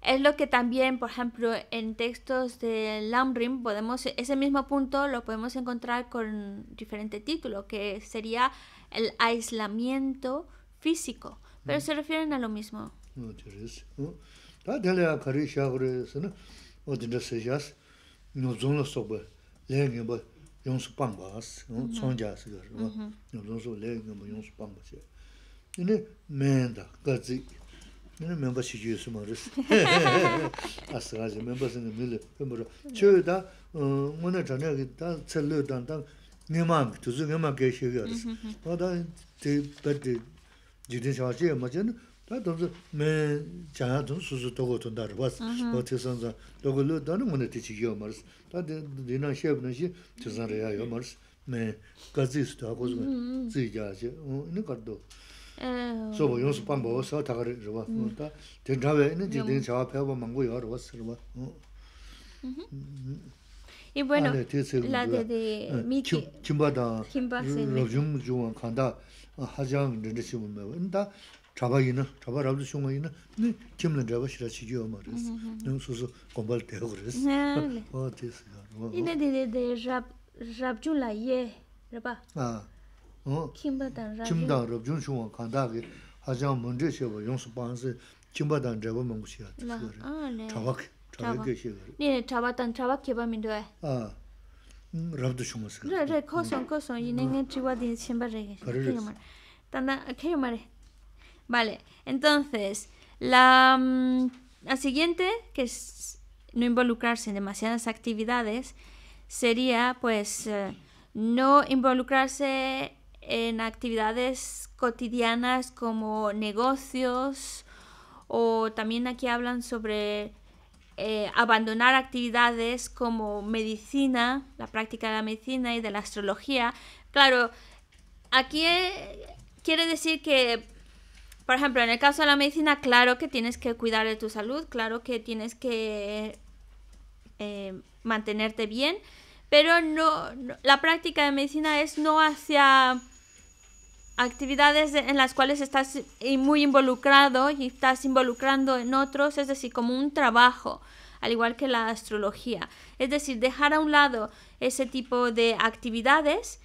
es lo que también, por ejemplo, en textos de Lamrim, podemos, ese mismo punto lo podemos encontrar con diferente título, que sería el aislamiento físico. pero se refieren a lo mismo. 용수 빵바스 총자스 그거 용수 레그 뭐 용수 빵바스. 근데 맨다 가지. 근데 멤버 시주스 말스 아스라지 멤버스는 밀레 멤버 저다 오늘 저녁에 다 첼르단 다 네만 두즈 네만 계시거든. 뭐다 제 버드 지든 샤지 맞은 다 도저 메 자야 좀 수수 도고 돈다 봤어. 어떻게 선자 도고로 너는 뭐네 되지 요 말스 다 디나 셰브는 시 저자래야 요 말스 메 가지스 다 고즈 지자지. 이는 것도. so bo yonsu pambo so tagari rwa ta tenchawe ini jindin chawa pewa mangu yo rwa sirwa y bueno la de de miki kimba da robjung juwan kanda hajang rinda shimu mewa 자바이나 자바라도 숑어이나 네 김는 자바 싫어 지지요 말이스 능 소소 공발 되고 그랬어 어 됐어요 이네 데데 잡 잡줄라 예 라바 아어 김바단 잡 김단 잡준 숑어 간다게 하장 문제 세워 용수 반스 김바단 잡아 먹고 싶어 자박 자박 네 자바단 자박 개바 민도에 아 랍도 숑어스 그래 그래 코선 코선 이네 네 지와딘 심바레게 그래 단다 케요 말해 Vale, entonces, la, mm, la siguiente, que es no involucrarse en demasiadas actividades, sería pues eh, no involucrarse en actividades cotidianas como negocios o también aquí hablan sobre eh, abandonar actividades como medicina, la práctica de la medicina y de la astrología. Claro, aquí eh, quiere decir que, por ejemplo, en el caso de la medicina, claro que tienes que cuidar de tu salud, claro que tienes que eh, mantenerte bien, pero no, no, la práctica de medicina es no hacia actividades en las cuales estás muy involucrado y estás involucrando en otros, es decir, como un trabajo, al igual que la astrología. Es decir, dejar a un lado ese tipo de actividades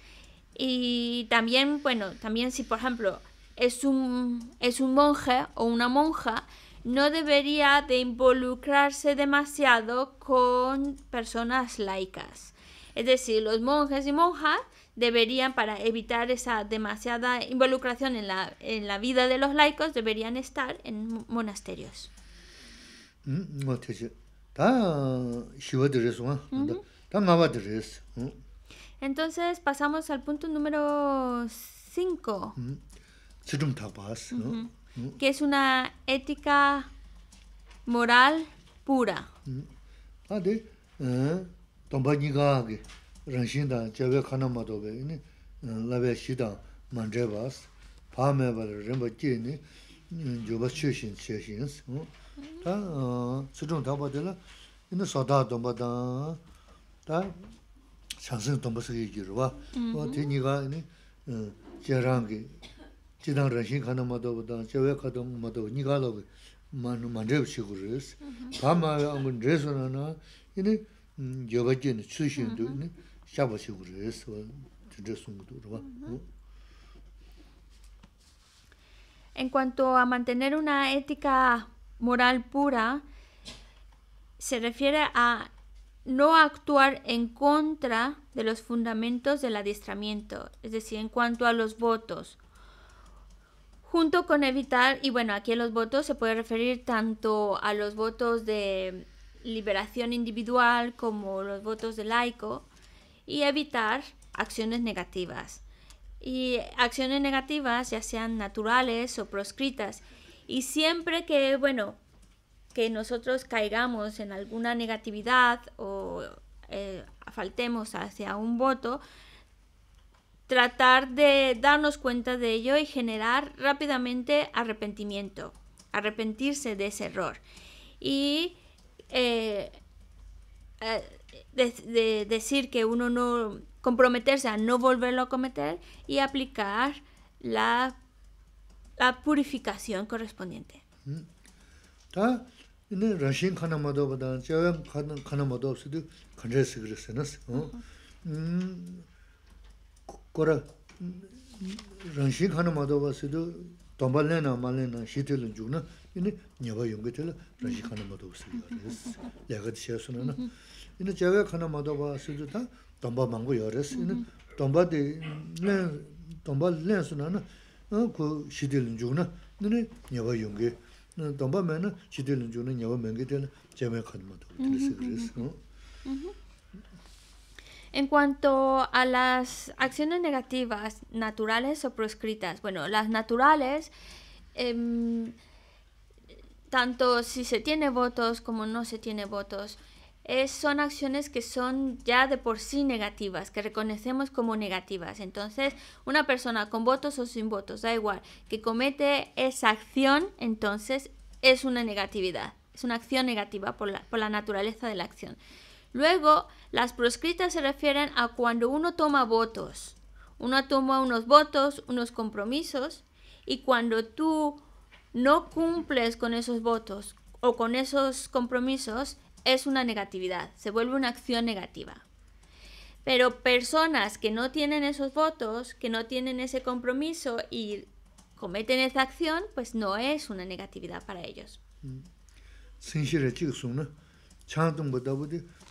y también, bueno, también si por ejemplo es un, es un monje o una monja, no debería de involucrarse demasiado con personas laicas. Es decir, los monjes y monjas deberían, para evitar esa demasiada involucración en la, en la vida de los laicos, deberían estar en monasterios. Entonces pasamos al punto número 5, que es una ética moral pura. rāngshīn dāng jāwē khānā mā tō bē, nī lāwē shī dāng mān zhē bās, pā mē bā rā rīmbā jī nī, jō bā chū shīn, chē shīn sī. Tā sī chōng tā bā tē lā, 이는 소다 돈바다 다 상승 돈바스기 기르와 어 되니가 이니 어 제랑게 En cuanto a mantener una ética moral pura, se refiere a no actuar en contra de los fundamentos del adiestramiento, es decir, en cuanto a los votos, junto con evitar, y bueno, aquí en los votos se puede referir tanto a los votos de liberación individual como los votos de laico, y evitar acciones negativas. Y acciones negativas, ya sean naturales o proscritas. Y siempre que, bueno, que nosotros caigamos en alguna negatividad o eh, faltemos hacia un voto, tratar de darnos cuenta de ello y generar rápidamente arrepentimiento, arrepentirse de ese error. Y eh, eh, de, de decir que uno no comprometerse a no volverlo a cometer y aplicar la, la purificación correspondiente. 다 이네 러신 하나 모두보다 저 하나 하나 모두 없어도 컨트레스 그랬어요. 어. 음. kora rangshi khana madhava sido tomba lena ma lena shite len juu na ini nyaba yunga tila rangshi khana madhava sido yares yagad shaya suna na. Ini jaya khana madhava sido ta tomba mangu yares ini tomba di len tomba len suna na ku shite len juu na ini nyaba yunga tomba me na shite len juu na nyaba mengi tila jaya khana madhava tila sido yares En cuanto a las acciones negativas, naturales o proscritas, bueno, las naturales, eh, tanto si se tiene votos como no se tiene votos, son acciones que son ya de por sí negativas, que reconocemos como negativas. Entonces, una persona con votos o sin votos, da igual, que comete esa acción, entonces es una negatividad, es una acción negativa por la, por la naturaleza de la acción. Luego, las proscritas se refieren a cuando uno toma votos. Uno toma unos votos, unos compromisos, y cuando tú no cumples con esos votos o con esos compromisos, es una negatividad, se vuelve una acción negativa. Pero personas que no tienen esos votos, que no tienen ese compromiso y cometen esa acción, pues no es una negatividad para ellos.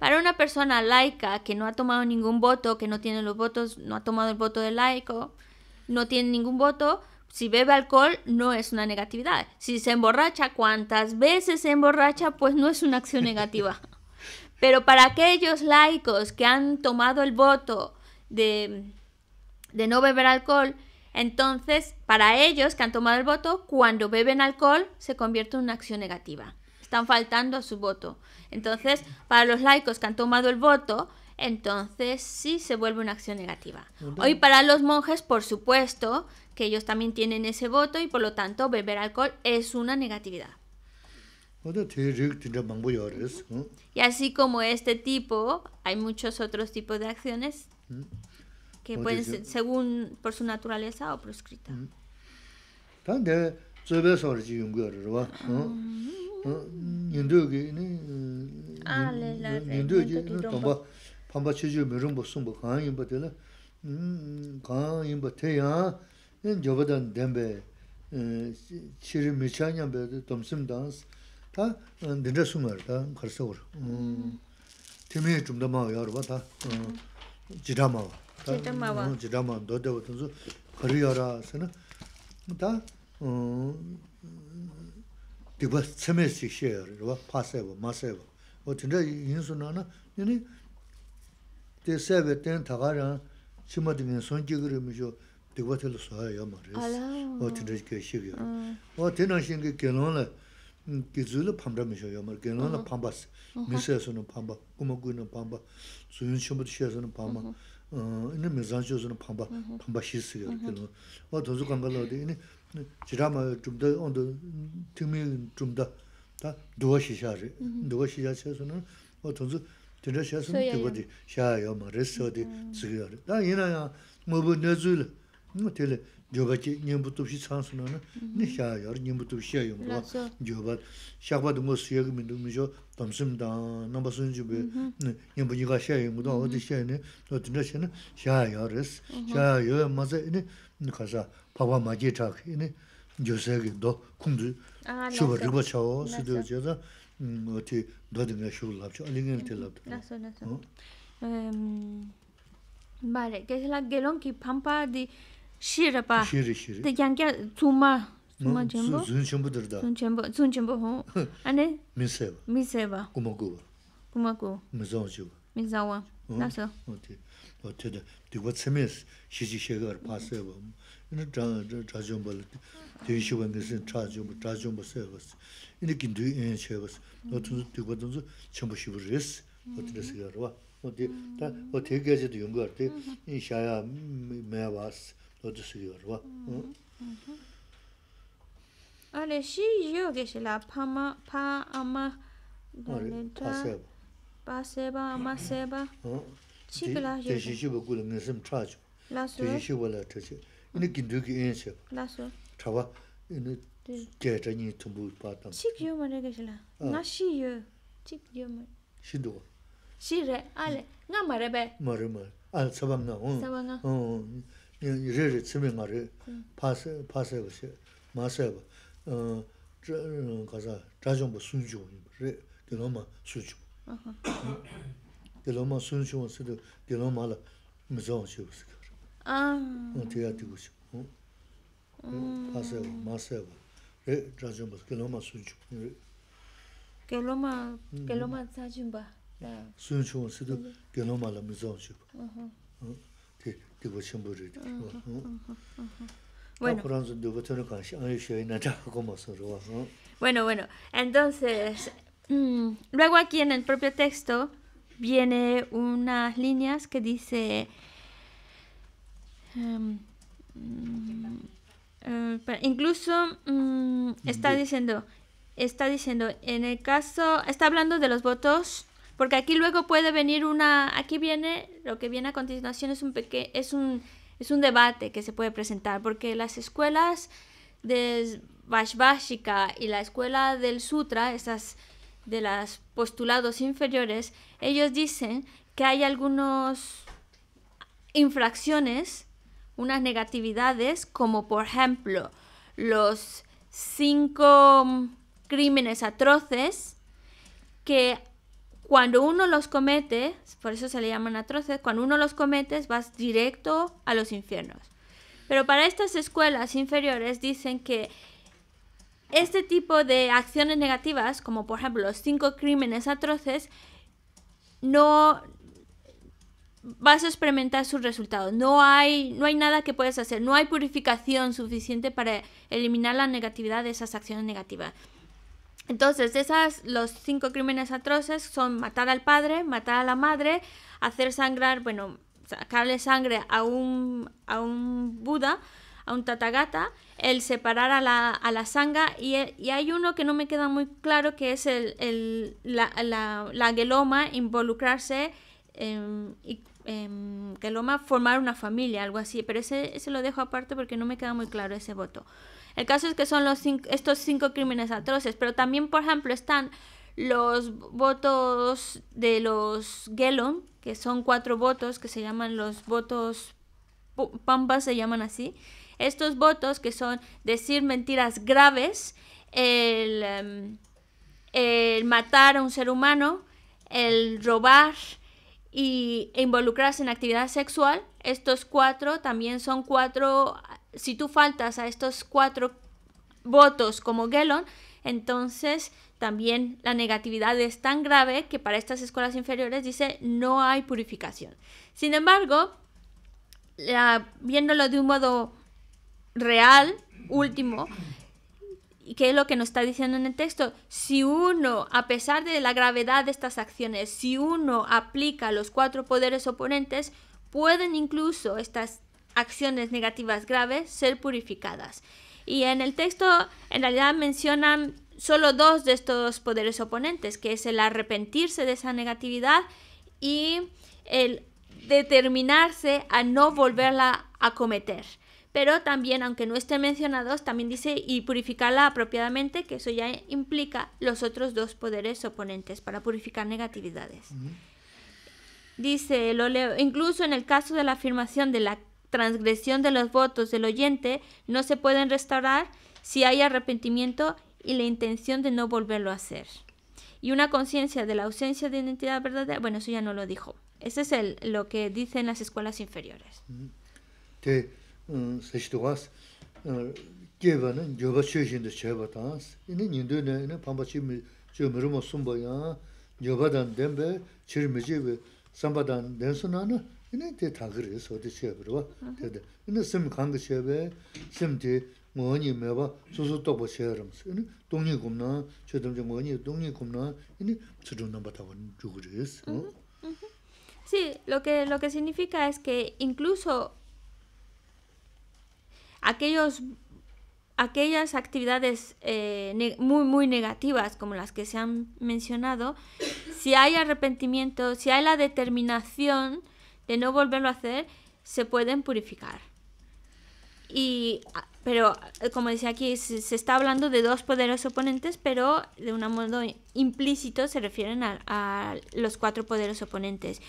Para una persona laica que no ha tomado ningún voto, que no tiene los votos, no ha tomado el voto de laico, no tiene ningún voto, si bebe alcohol no es una negatividad. Si se emborracha, cuantas veces se emborracha, pues no es una acción negativa. [laughs] Pero para aquellos laicos que han tomado el voto de, de no beber alcohol, entonces para ellos que han tomado el voto, cuando beben alcohol se convierte en una acción negativa. Están faltando a su voto. Entonces, para los laicos que han tomado el voto, entonces sí se vuelve una acción negativa. Hoy para los monjes, por supuesto, que ellos también tienen ese voto y por lo tanto beber alcohol es una negatividad. Y así como este tipo, hay muchos otros tipos de acciones que pueden ser según por su naturaleza o proscrita. zöbe sāra jī yungu yā rā rā yindu yagi yindu yagi dāmbā pāmbā chī jī mē rāmbā sūmbā kāng yinba tēla hmm, kāng yinba tē yā yabā dān dēmbē chīrī mīchā ñambē dōmsim dāns tā dīndā sūmā rā tā kharsā wā rā tēmē chumdā mā yā rā tā jidā mā wā jidā mā wā jidā mā dō dē wā tā 비바 tsame sikshaya rwa pasayba, masayba. O tinda yinsu nana, nini te sayba ten tagaryan chimadi ngin sonji giri misho biba tila suhaya yama res. O tinda kaya shigya. Mm. O tena shingi genlonla gizuli pamra misho yama, genlonla mm-hmm. pamba, mm-hmm. misaya suna pamba, kuma guyna pamba, suyun chimadi shaya suna pamba, mm-hmm. uh, ini mizancho suna pamba, pamba shisiga. O tozu kanka lawdi, ini 지라마 좀더 온도 팀이 좀더 다 두어 시샤지 두어 시샤 쳐서는 어 돈수 진짜 샤스는 되거든 샤요 뭐 레서디 지겨 나 이나야 뭐부 내줄 뭐 텔레 저바치 님부터 시 찬스는 네 샤요 님부터 시요 뭐 저바 샤바도 뭐 수역이 민도 미죠 담심다 넘버선 집에 님부니가 샤요 뭐도 어디 샤요네 또 진짜 샤는 샤요 레스 샤요 맞아 이네 shaa na shaa ya res. Shaa ya ya ma za ine, ni kasa papa ma je chak, ine, jo saa ki do, kungdu, 아, shuba 라서. riba chao, sido Laso. jaza, oti do dinga shuba labcho, alingin te labdo. 라서 라서. 어? Em, vale, que es la gelon ki pampa di shirapa. Shiri shiri. De yangya tsuma, tsuma jembo. Zun shimbu dirda, Tsun jembo, tsun jembo ho. Ane min seba, mi seba, kuma guba, kuma ko, min zang jiba. mi zawa. 라서. Oti, o teda, digwa tsime shiji shegar pa seba. Ina zha jomba, digi shiba ngisin cha jomba, zha jomba seba. Ina gindu yin sheba. O tunzu, digwa tunzu, chenpo shibu res. O teda sigar wa. Oti, ta, o te gaji di yungar, te, in shaya mea was. O teda sigar wa. Ale shi yo que se la pama pa ama Ari, pa dale seba. pa seba ama seba. Chikla yo. Deshi shiba gula ngisim cha jomba. 라서. Deshi shiba la tachi. Ina gindu ki yin sheba. 라서. chawa ina 네. gaya nyi tumbu patam 칙 yo mare que se la. Na shi yo. 칙 yo mare. shinduwa shi re ale nga mare be. mara mara al saba nga Saba nga. re re tsime nga re pasa pasa ba se ma se ba kaza zhajomba sunju re gelo ma sunju gelo ma sunju se de gelo ma la mizong shi ba se 아. te ya digu shi pasa ba ma se ba re zhajomba gelo ma sunju re 겔로마 겔로마 사준 봐. 나. 수연 총은 쓰 dilo ah. mm. ma sun shuwa sido, dilo la mizawang shuwa sido. Ah. Tiga tigo shuwa. Pasewa, masewa. Re, rajumba, dilo ma sun shuwa. Dilo ma, dilo ma tsajumba. Sun shuwa sido, dilo la mizawang shuwa. Tigo shimbo re. Bueno. Bueno, bueno. Entonces, mm, luego aquí en el propio texto viene unas líneas que dice... em, mm, eh, incluso mm, está diciendo, está diciendo, en el caso, está hablando de los votos, porque aquí luego puede venir una, aquí viene, lo que viene a continuación es un peque, es un, es un debate que se puede presentar, porque las escuelas de Vaishvashika y la escuela del Sutra, esas de los postulados inferiores, ellos dicen que hay algunos infracciones, unas negatividades, como por ejemplo los cinco crímenes atroces, que cuando uno los comete, por eso se le llaman atroces, cuando uno los comete vas directo a los infiernos. Pero para estas escuelas inferiores dicen que este tipo de acciones negativas, como por ejemplo los cinco crímenes atroces, no vas a experimentar sus resultados. No hay, no hay nada que puedes hacer, no hay purificación suficiente para eliminar la negatividad de esas acciones negativas. Entonces, esas, los cinco crímenes atroces son matar al padre, matar a la madre, hacer sangrar, bueno, sacarle sangre a un, a un Buda, a un Tathagata, el separar a la, a la sanga, y, y hay uno que no me queda muy claro, que es el, el, la, la, la geloma, involucrarse, em, y, em, geloma, formar una familia, algo así, pero ese, ese lo dejo aparte porque no me queda muy claro ese voto. El caso es que son los cinco, estos cinco crímenes atroces, pero también, por ejemplo, están los votos de los Gelon, que son cuatro votos, que se llaman los votos Pampas, se llaman así. Estos votos que son decir mentiras graves, el, em, el matar a un ser humano, el robar y e involucrarse en actividad sexual. Estos cuatro también son cuatro, si tú faltas a estos cuatro votos como Gelon, entonces también la negatividad es tan grave que para estas escuelas inferiores dice no hay purificación. Sin embargo, viéndolo de un modo real, último, que es lo que nos está diciendo en el texto, si uno, a pesar de la gravedad de estas acciones, si uno aplica los cuatro poderes oponentes, pueden incluso estas acciones negativas graves ser purificadas. Y en el texto, en realidad, mencionan solo dos de estos poderes oponentes, que es el arrepentirse de esa negatividad y el determinarse a no volverla a cometer pero también, aunque no estén mencionados, también dice y purificarla apropiadamente, que eso ya implica los otros dos poderes oponentes para purificar negatividades. Dice, lo leo, incluso en el caso de la afirmación de la transgresión de los votos del oyente, no se pueden restaurar si hay arrepentimiento y la intención de no volverlo a hacer. Y una conciencia de la ausencia de identidad verdadera, bueno, eso ya no lo dijo. Ese es el, lo que dicen las escuelas inferiores. sashidwaas gyeba na gyoba shushinda cheba taas. Ini nindu na ini pamba chi mirimo sumba yaa gyoba dan denbe chir mijibi samba dan densu na na ini te tagiri sodi chebirwa. Ini sim kanka chebe, sim ti ngoni meba susu tokbo cheyarams. Ini dongi kumna, chedamja ngoni dongi kumna, ini tsudung namba tawa juguris. Sí, lo que, lo que significa es que incluso aquellos, aquellas actividades eh, muy, muy negativas como las que se han mencionado, si hay arrepentimiento, si hay la determinación de no volverlo a hacer, se pueden purificar. Y, ah, pero, eh, como decía aquí, se, se está hablando de dos poderes oponentes, pero de un modo implícito se refieren a, a los cuatro poderes oponentes.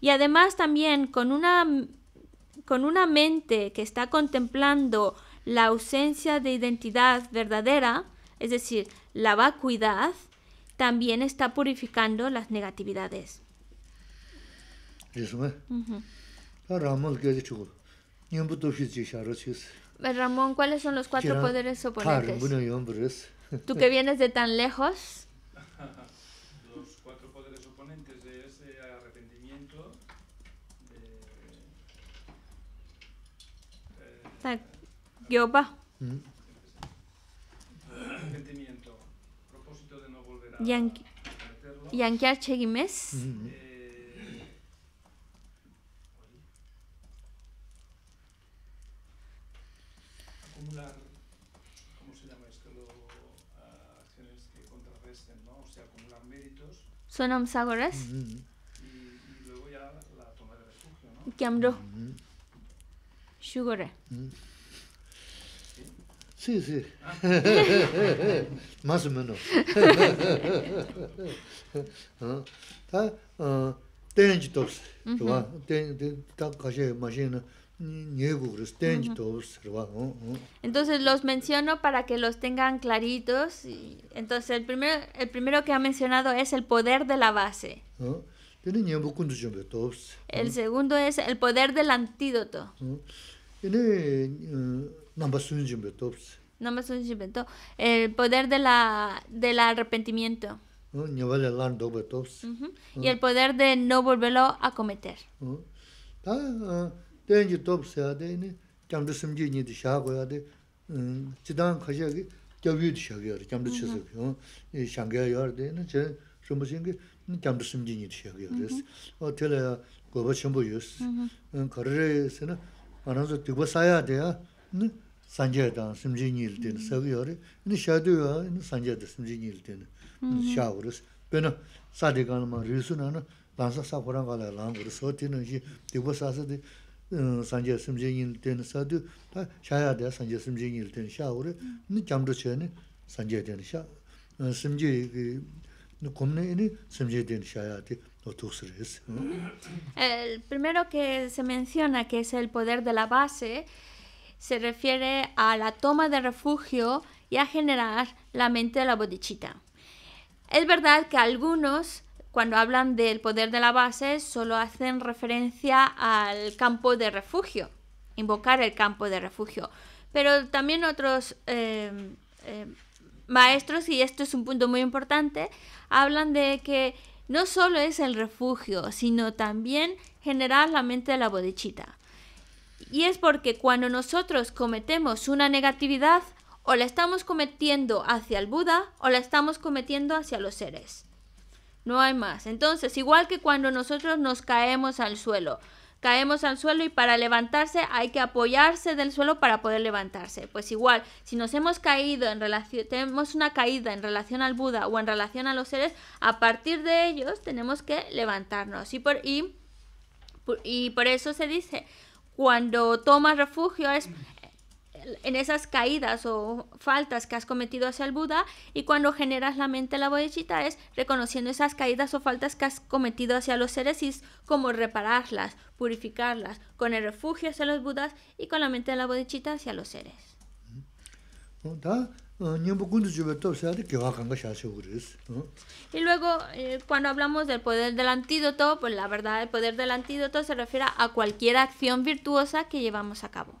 Y además también con una, con una mente que está contemplando la ausencia de identidad verdadera, es decir, la vacuidad, también está purificando las negatividades. Eh, Ramón, ¿cuáles son los cuatro poderes oponentes? Tú que vienes de tan lejos. Ta- Yoba, arrepentimiento, propósito de no volver a Yan- cometerlo, Yankiar Chegimes, 음. eh, acumular, ¿cómo se llama esto? Lo, acciones que contrarresten, ¿no? O sea, acumular méritos 음. y, y luego ya la toma de refugio, ¿no? Sugar. Sí, sí. [laughs] Más o menos. [laughs] tenji. Entonces los menciono para que los tengan claritos. Entonces el primero, el primero que ha mencionado es el poder de la base. El segundo es el poder del antídoto. El poder de la, del arrepentimiento. Y el poder de no volverlo a cometer. 겨위도 샤고야 돼. 잠도 쳐서. 어. 이 샹게야 되는 저什么신 게 잠도 숨지니도 샤고야 돼. 어, 틀어야 고바 전부 유스. 음, 거래에서는 알아서 두고 사야 돼야. 네. 산제다 숨지니를 되는 서기요리. 이 샤도야. 이 산제다 숨지니를 되는. 샤고르스. 베나 사디가는 뭐 리수나는 lansa sakurang kala lang kuru so tino shi diwa sasa di sanje simje yin teni sadu ta shaya daya sanje simje yin teni sha kuru ni jamdo El primero que se menciona, que es el poder de la base, se refiere a la toma de refugio y a generar la mente de la bodichita. Es verdad que algunos, cuando hablan del poder de la base, solo hacen referencia al campo de refugio, invocar el campo de refugio. Pero también otros eh, eh, maestros, y esto es un punto muy importante, hablan de que no solo es el refugio, sino también generar la mente de la bodichita. Y es porque cuando nosotros cometemos una negatividad, o la estamos cometiendo hacia el Buda o la estamos cometiendo hacia los seres. No hay más. Entonces, igual que cuando nosotros nos caemos al suelo, caemos al suelo y para levantarse hay que apoyarse del suelo para poder levantarse. Pues igual, si nos hemos caído en relación, tenemos una caída en relación al Buda o en relación a los seres, a partir de ellos tenemos que levantarnos. Y por, y, y por eso se dice, cuando tomas refugio es en esas caídas o faltas que has cometido hacia el Buda y cuando generas la mente la bodhicitta es reconociendo esas caídas o faltas que has cometido hacia los seres y es como repararlas, purificarlas con el refugio hacia los Budas y con la mente de la bodhicitta hacia los seres. Y luego, eh, cuando hablamos del poder del antídoto, pues la verdad, el poder del antídoto se refiere a cualquier acción virtuosa que llevamos a cabo.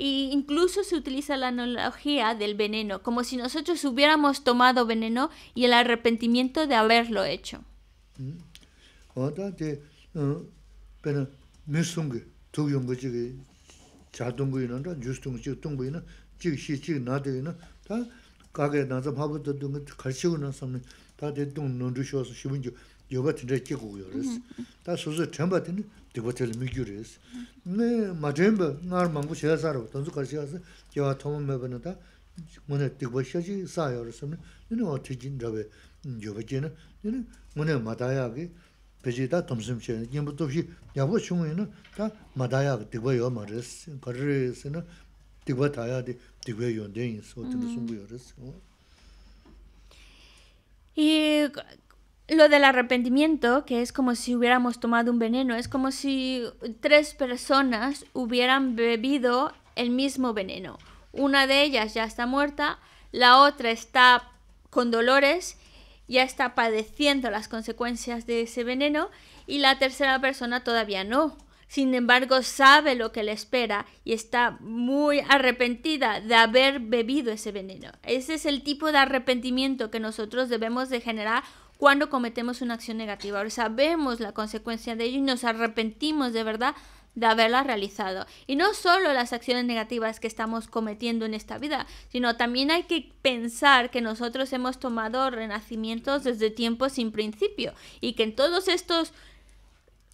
E incluso se utiliza la analogía del veneno, como si nosotros hubiéramos tomado veneno y el arrepentimiento de haberlo hecho. diwa tili migyu res. Nē madrenba ngār māngbō shaya sārawa, tanzu kār shaya sā, kiawa tōma mēba nā tā, mūne diwa shashi sāya rā samne, nē wā tījin rāba yoba jēna, nē mūne madāyā ki, pēchī tā tamsim shaya, nyambu tōpshī yabu shungu yinā, tā madāyā ki diwa yō ma res, kār res yinā, diwa tāyā di diwa yōndēn yin sō, tili sungu yō res. Lo del arrepentimiento, que es como si hubiéramos tomado un veneno, es como si tres personas hubieran bebido el mismo veneno. Una de ellas ya está muerta, la otra está con dolores, ya está padeciendo las consecuencias de ese veneno y la tercera persona todavía no. Sin embargo, sabe lo que le espera y está muy arrepentida de haber bebido ese veneno. Ese es el tipo de arrepentimiento que nosotros debemos de generar cuando cometemos una acción negativa. Sabemos la consecuencia de ello y nos arrepentimos de verdad de haberla realizado. Y no solo las acciones negativas que estamos cometiendo en esta vida, sino también hay que pensar que nosotros hemos tomado renacimientos desde tiempos sin principio y que en todos estos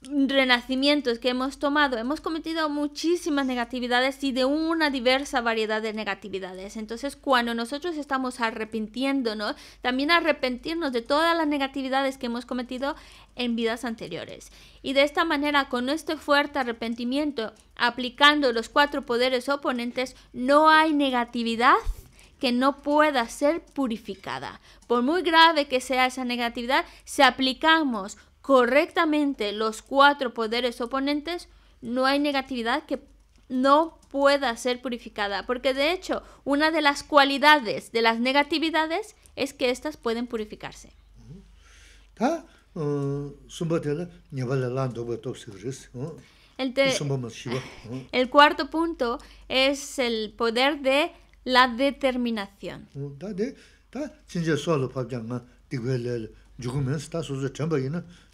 renacimientos que hemos tomado, hemos cometido muchísimas negatividades y de una diversa variedad de negatividades. Entonces, cuando nosotros estamos arrepintiéndonos, también arrepentirnos de todas las negatividades que hemos cometido en vidas anteriores. Y de esta manera, con este fuerte arrepentimiento, aplicando los cuatro poderes oponentes, no hay negatividad que no pueda ser purificada. Por muy grave que sea esa negatividad, si aplicamos correctamente los cuatro poderes oponentes, no hay negatividad que no pueda ser purificada, porque de hecho una de las cualidades de las negatividades es que éstas pueden purificarse. El, cuarto punto es el poder de la determinación.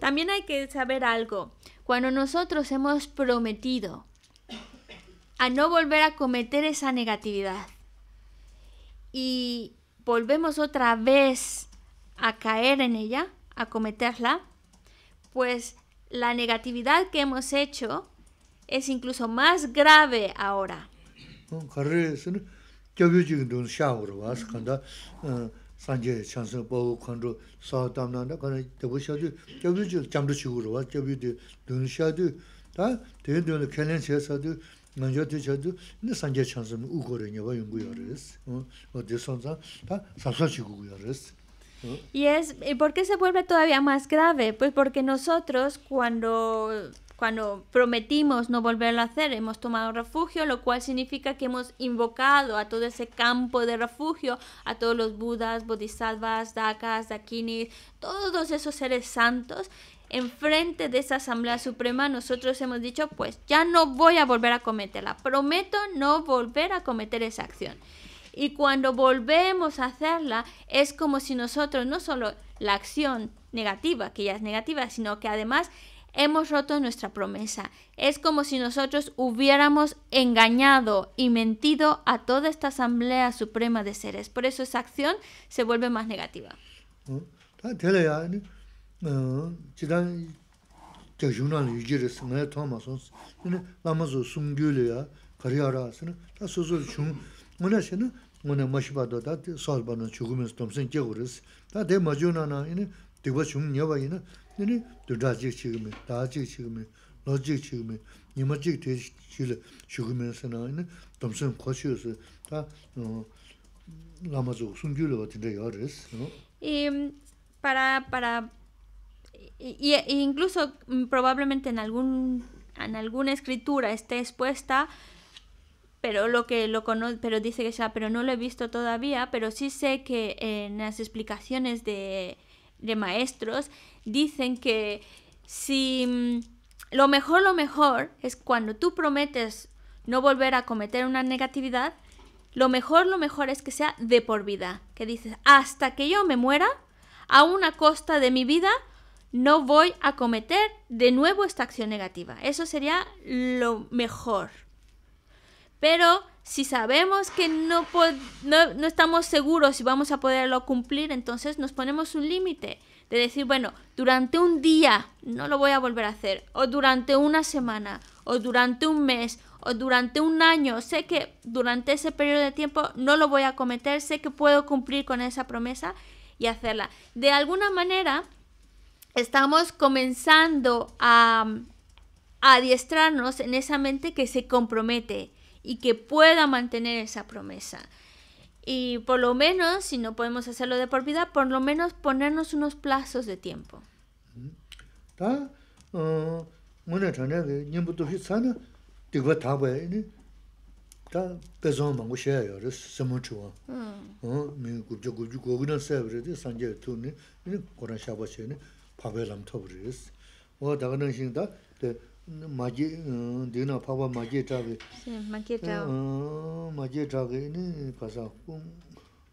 También hay que saber algo. Cuando nosotros hemos prometido a no volver a cometer esa negatividad. Y volvemos otra vez a caer en ella, a cometerla, pues la negatividad que hemos hecho es incluso más grave ahora. 가르에서는 교육적인 돈 샤워로 와서 간다 어 산제 찬스 보고 컨트롤 사담난다 가는 대보셔도 교육적 잠도 치고로 와 교육도 돈 샤도 다 대돈 캘렌셔서도 먼저 되셔도 이 산제 찬스 우고르냐 봐 연구요레스 어 어디 선자 다 사사치고요레스 Y es, ¿y por qué se vuelve todavía más grave? Pues porque nosotros cuando, cuando prometimos no volverlo a hacer, hemos tomado refugio, lo cual significa que hemos invocado a todo ese campo de refugio, a todos los budas, bodhisattvas, dakas, dakinis, todos esos seres santos. Enfrente de esa Asamblea Suprema nosotros hemos dicho, pues ya no voy a volver a cometerla, prometo no volver a cometer esa acción. Y cuando volvemos a hacerla, es como si nosotros no solo la acción negativa, que ya es negativa, sino que además hemos roto nuestra promesa. Es como si nosotros hubiéramos engañado y mentido a toda esta Asamblea Suprema de Seres. Por eso esa acción se vuelve más negativa. 다 될어야 아니 어 지단 저중난 유지를 쓰면 토마서 근데 남아서 숨규려야 거리하라서는 다 소소 중 뭐냐시는 뭐냐 마시바도 다 살바는 죽으면서 domsen 깨고르스 다대 마주나나 이네 되고 중 녀바이나 Y em, para, para, y, e incluso mm, probablemente en algún, en alguna escritura esté expuesta, pero lo que lo cono pero dice que ya, pero no lo he visto todavía, pero sí sé que en las explicaciones de de maestros dicen que si mm, lo mejor lo mejor es cuando tú prometes no volver a cometer una negatividad lo mejor lo mejor es que sea de por vida que dices hasta que yo me muera a una costa de mi vida no voy a cometer de nuevo esta acción negativa eso sería lo mejor. Pero si sabemos que no, no, no estamos seguros si vamos a poderlo cumplir, entonces nos ponemos un límite de decir, bueno, durante un día no lo voy a volver a hacer, o durante una semana, o durante un mes, o durante un año. Sé que durante ese periodo de tiempo no lo voy a cometer, sé que puedo cumplir con esa promesa y hacerla. De alguna manera, estamos comenzando a adiestrarnos en esa mente que se compromete y que pueda mantener esa promesa. Y por lo menos, si no podemos hacerlo de por vida, por lo menos ponernos unos plazos de tiempo. 다 어, 뭐네 전에 그 님부터 휘사나 되고 다 봐야니 다 배송 망고 셔요. 그래서 스무추와 어, 미 굽죠 굽죠 고그는 세브르데 산제 투니 이 고란 샤바체니 파벨람 터브리스 어 다가는 신다 데 마지 어, 디나 파바 마지 타베 어 마지 타게니 가사 꿈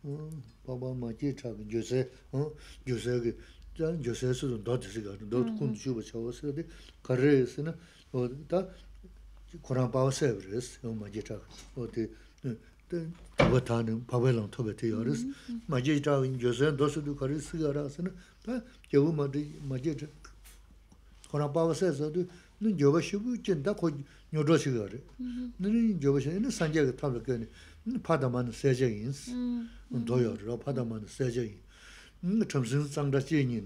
어, 파바 마지 타게 조세 어 조세게 자 조세스도 너드스가 너도 군 주고 저어서데 가르스나 어다 고란 바세브리스 어 마지 타 어디 또 타는 파벨람 터베 되어스 마지 타게 조세 도스도 가르스가 라스나 다 겨우 마디 마 눈 여바 쉬고 진다 거 뇨로 쉬거래 눈이 여바 쉬는 산제가 탑을 거니 파다만 세제인 도요로 파다만 세제인 음 점심 상다 제인이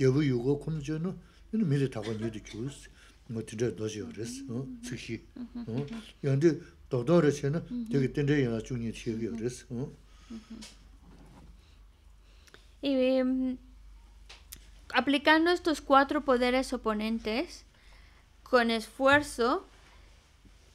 여부 요거 컴주노 이는 미리 타고 뉴도 주스 뭐 진짜 도지어레스 어 특히 어 근데 도도를 쳐는 되게 된데 연락 중이 치기어레스 어 Y aplicando estos cuatro poderes oponentes, con esfuerzo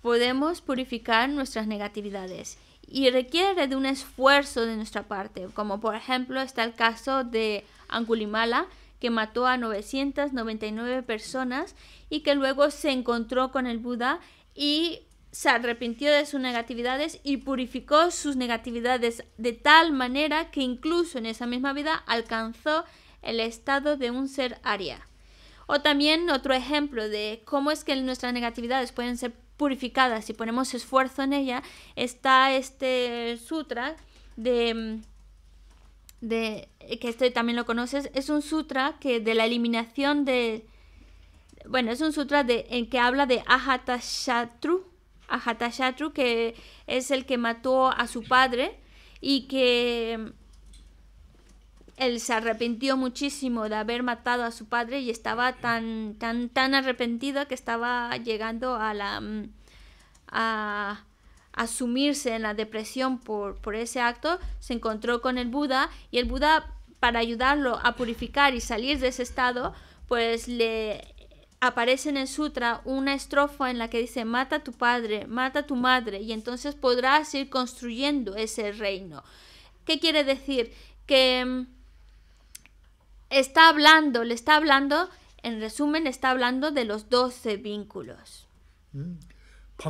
podemos purificar nuestras negatividades. Y requiere de un esfuerzo de nuestra parte, como por ejemplo está el caso de Angulimala, que mató a 999 personas y que luego se encontró con el Buda y se arrepintió de sus negatividades y purificó sus negatividades de tal manera que incluso en esa misma vida alcanzó el estado de un ser aria. O también otro ejemplo de cómo es que nuestras negatividades pueden ser purificada, si ponemos esfuerzo en ella, está este sutra de, de que este también lo conoces, es un sutra que de la eliminación de bueno, es un sutra de, en que habla de Ajatashatru, Ajatashatru que es el que mató a su padre y que él se arrepintió muchísimo de haber matado a su padre y estaba tan tan tan arrepentido que estaba llegando a la mm, a, a sumirse en la depresión por, por ese acto, se encontró con el Buda y el Buda para ayudarlo a purificar y salir de ese estado, pues le aparece en el sutra una estrofa en la que dice mata a tu padre, mata a tu madre y entonces podrás ir construyendo ese reino. ¿Qué quiere decir? Que mm, está hablando, le está hablando, en resumen, está hablando de los 12 vínculos. 파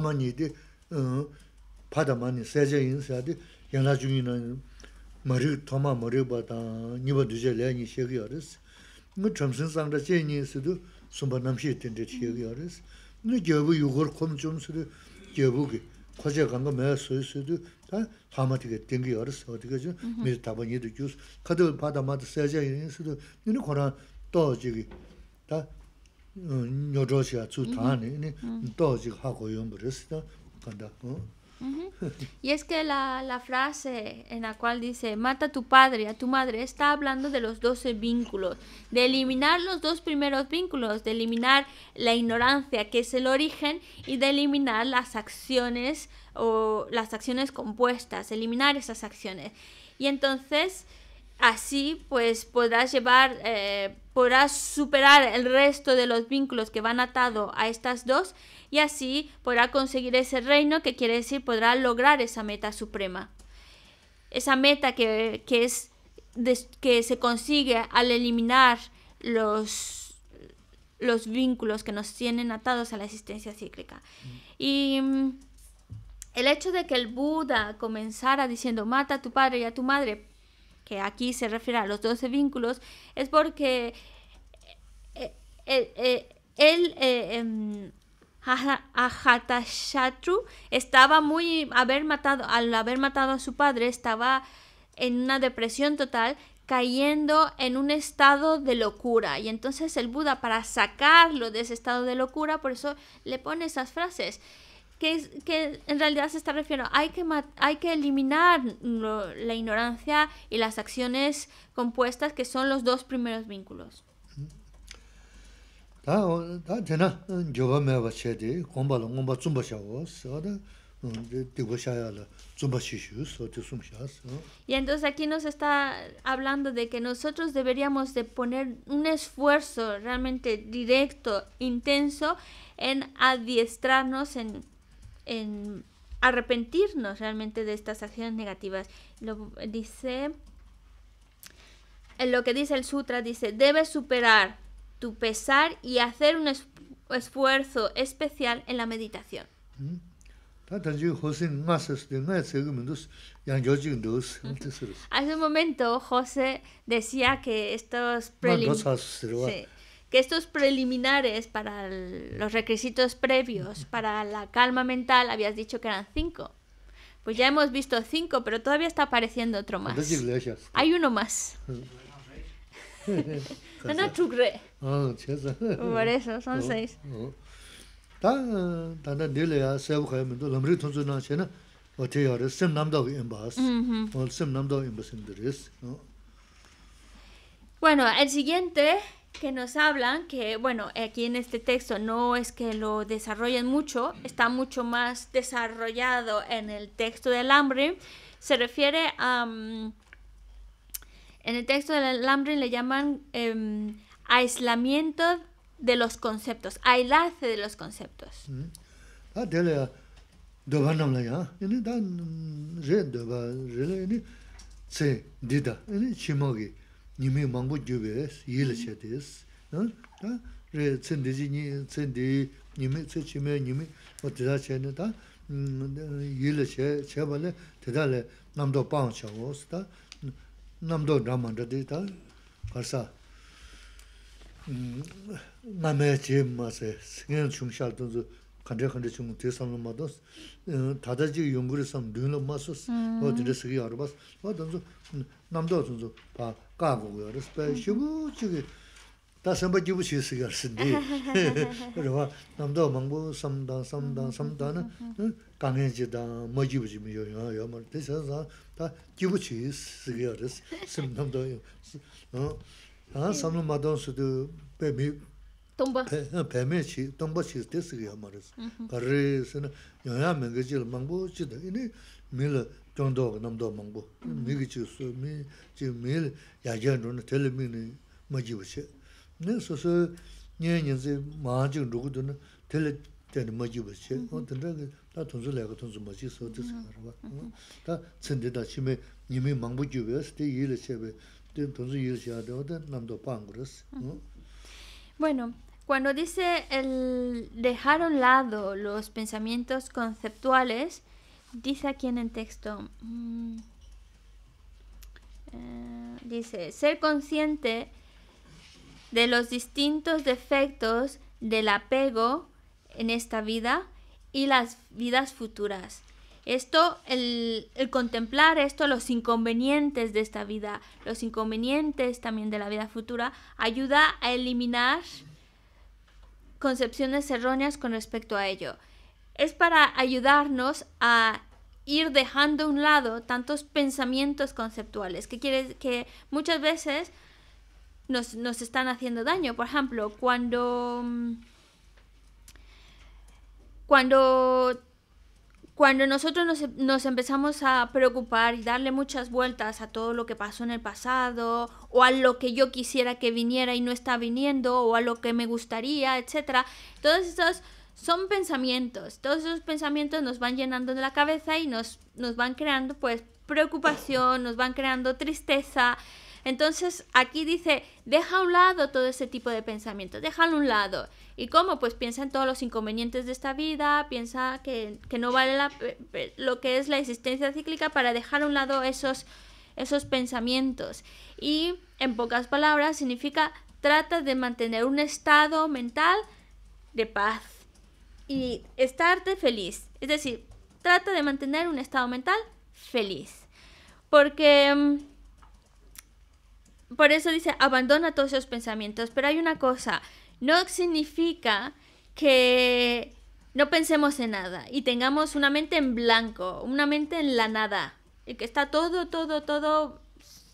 마니 데 어, 파다마니 세제인 사데 양라 중이나 머리 토마 머리 바다 니버 두제래니 셰기어스 뭐 점선상다 제니스도 sumpa namshi tinte chiyaga yaris. Nā gyabu yugur khom chum suri gyabu ki khoche kanga maya soy suri tā thama tiga tingi yaris sa tiga chun miri taba nidu kyus. Kato pata mata saja yin suri nini khora to chigi tā Y es que la, la, frase en la cual dice, mata a tu padre a tu madre, está hablando de los doce vínculos, de eliminar los dos primeros vínculos, de eliminar la ignorancia, que es el origen, y de eliminar las acciones o las acciones compuestas, eliminar esas acciones. Y entonces, así, pues podrás llevar, eh, podrás superar el resto de los vínculos que van atados a estas dos y así podrá conseguir ese reino que quiere decir podrá lograr esa meta suprema. Esa meta que, que es que se consigue al eliminar los, los vínculos que nos tienen atados a la existencia cíclica. Y mm, el hecho de que el Buda comenzara diciendo mata a tu padre y a tu madre, que aquí se refiere a los 12 vínculos, es porque eh, eh, eh, él em, Ajatashatru estaba muy haber matado al haber matado a su padre estaba en una depresión total cayendo en un estado de locura. Y entonces el Buda para sacarlo de ese estado de locura por eso le pone esas frases que, que en realidad se está refiriendo hay que hay que eliminar la ignorancia y las acciones compuestas que son los dos primeros vínculos 다 되나 저거 매바 쳇디 공발로 공바 좀 버셔고 서다 digo Y entonces aquí nos está hablando de que nosotros deberíamos de poner un esfuerzo realmente directo, intenso, en adiestrarnos, en, en arrepentirnos realmente de estas acciones negativas. Lo dice, en lo que dice el sutra, dice, debes superar tu pesar y hacer un es esfuerzo especial en la meditación. Hace un momento José decía que estos, sí, que estos preliminares para los requisitos previos para la calma mental habías dicho que eran cinco. Pues ya hemos visto cinco, pero todavía está apareciendo otro más. Hay uno más. [laughs] Te yare, sem namdao imbas. O sem namdao imbas indiris. Bueno, el siguiente que nos hablan, que bueno, aquí en este texto no es que lo desarrollen mucho, está mucho más desarrollado en el texto del hambre, se refiere a... Um, en el texto del alambre le llaman eh, aislamiento de los conceptos, aislarse de los conceptos. Ah, le namdo pang cha wos da namdo dhamma dhati ta karsa name che ma se ngen chung shal tunzu 간데 간데 좀 대상을 맞았어 다다지 연구를 삼 눈을 맞았어 어 드레스 기 알아봤어 어 던져 남도 던져 봐 까고 그래서 배 쉬고 저기 다 선바 기부 시스가 쓴디 그래서 남도 망보 삼다 삼다 삼다는 강해지다 뭐지부지 뭐요 요말 대해서 다 기부 시스가 그래서 심 남도 어 아 삼는 마던스도 배미 Tumba. pēmē chī, tōmbā chī tē sī kī yā mā rī sī. Kā rī sī na, yā yā mē ngā chī lā māngbō chī tā, inī mī lā chōng dō kā nam dō māngbō. Mī kī chī sū, mī chī mī lā yā jā rō na, tē lā mī nī mā jī wā chī. Nī sū sū, nyē nyē sī mā jī rō gu dō na, tē lā tē nī mā jī wā chī. O tē rā kī, tā tōng sū lā kā tōng sū mā chī sū tē sī kā rā bā. Tā tsīn tē tā chī mē, nī mī māngbō jī wā sī, tē yī lā chē bē, sī. Bueno, cuando dice el dejar a un lado los pensamientos conceptuales, dice aquí en el texto, mm, eh, dice, ser consciente de los distintos defectos del apego en esta vida y las vidas futuras. Esto, el, el contemplar esto, los inconvenientes de esta vida, los inconvenientes también de la vida futura, ayuda a eliminar concepciones erróneas con respecto a ello. Es para ayudarnos a ir dejando a un lado tantos pensamientos conceptuales, que quiere que muchas veces nos, nos están haciendo daño. Por ejemplo, cuando cuando cuando nosotros nos, nos, empezamos a preocupar y darle muchas vueltas a todo lo que pasó en el pasado, o a lo que yo quisiera que viniera y no está viniendo, o a lo que me gustaría, etc. Todos esos son pensamientos. Todos esos pensamientos nos van llenando de la cabeza y nos, nos van creando pues preocupación, nos van creando tristeza. Entonces aquí dice, deja a un lado todo ese tipo de pensamientos, déjalo a un lado. ¿Y cómo? Pues piensa en todos los inconvenientes de esta vida, piensa que, que no vale la, lo que es la existencia cíclica para dejar a un lado esos, esos pensamientos. Y en pocas palabras significa trata de mantener un estado mental de paz y estarte feliz. Es decir, trata de mantener un estado mental feliz. Porque por eso dice, abandona todos esos pensamientos. Pero hay una cosa, no significa que no pensemos en nada y tengamos una mente en blanco, una mente en la nada, y que está todo, todo, todo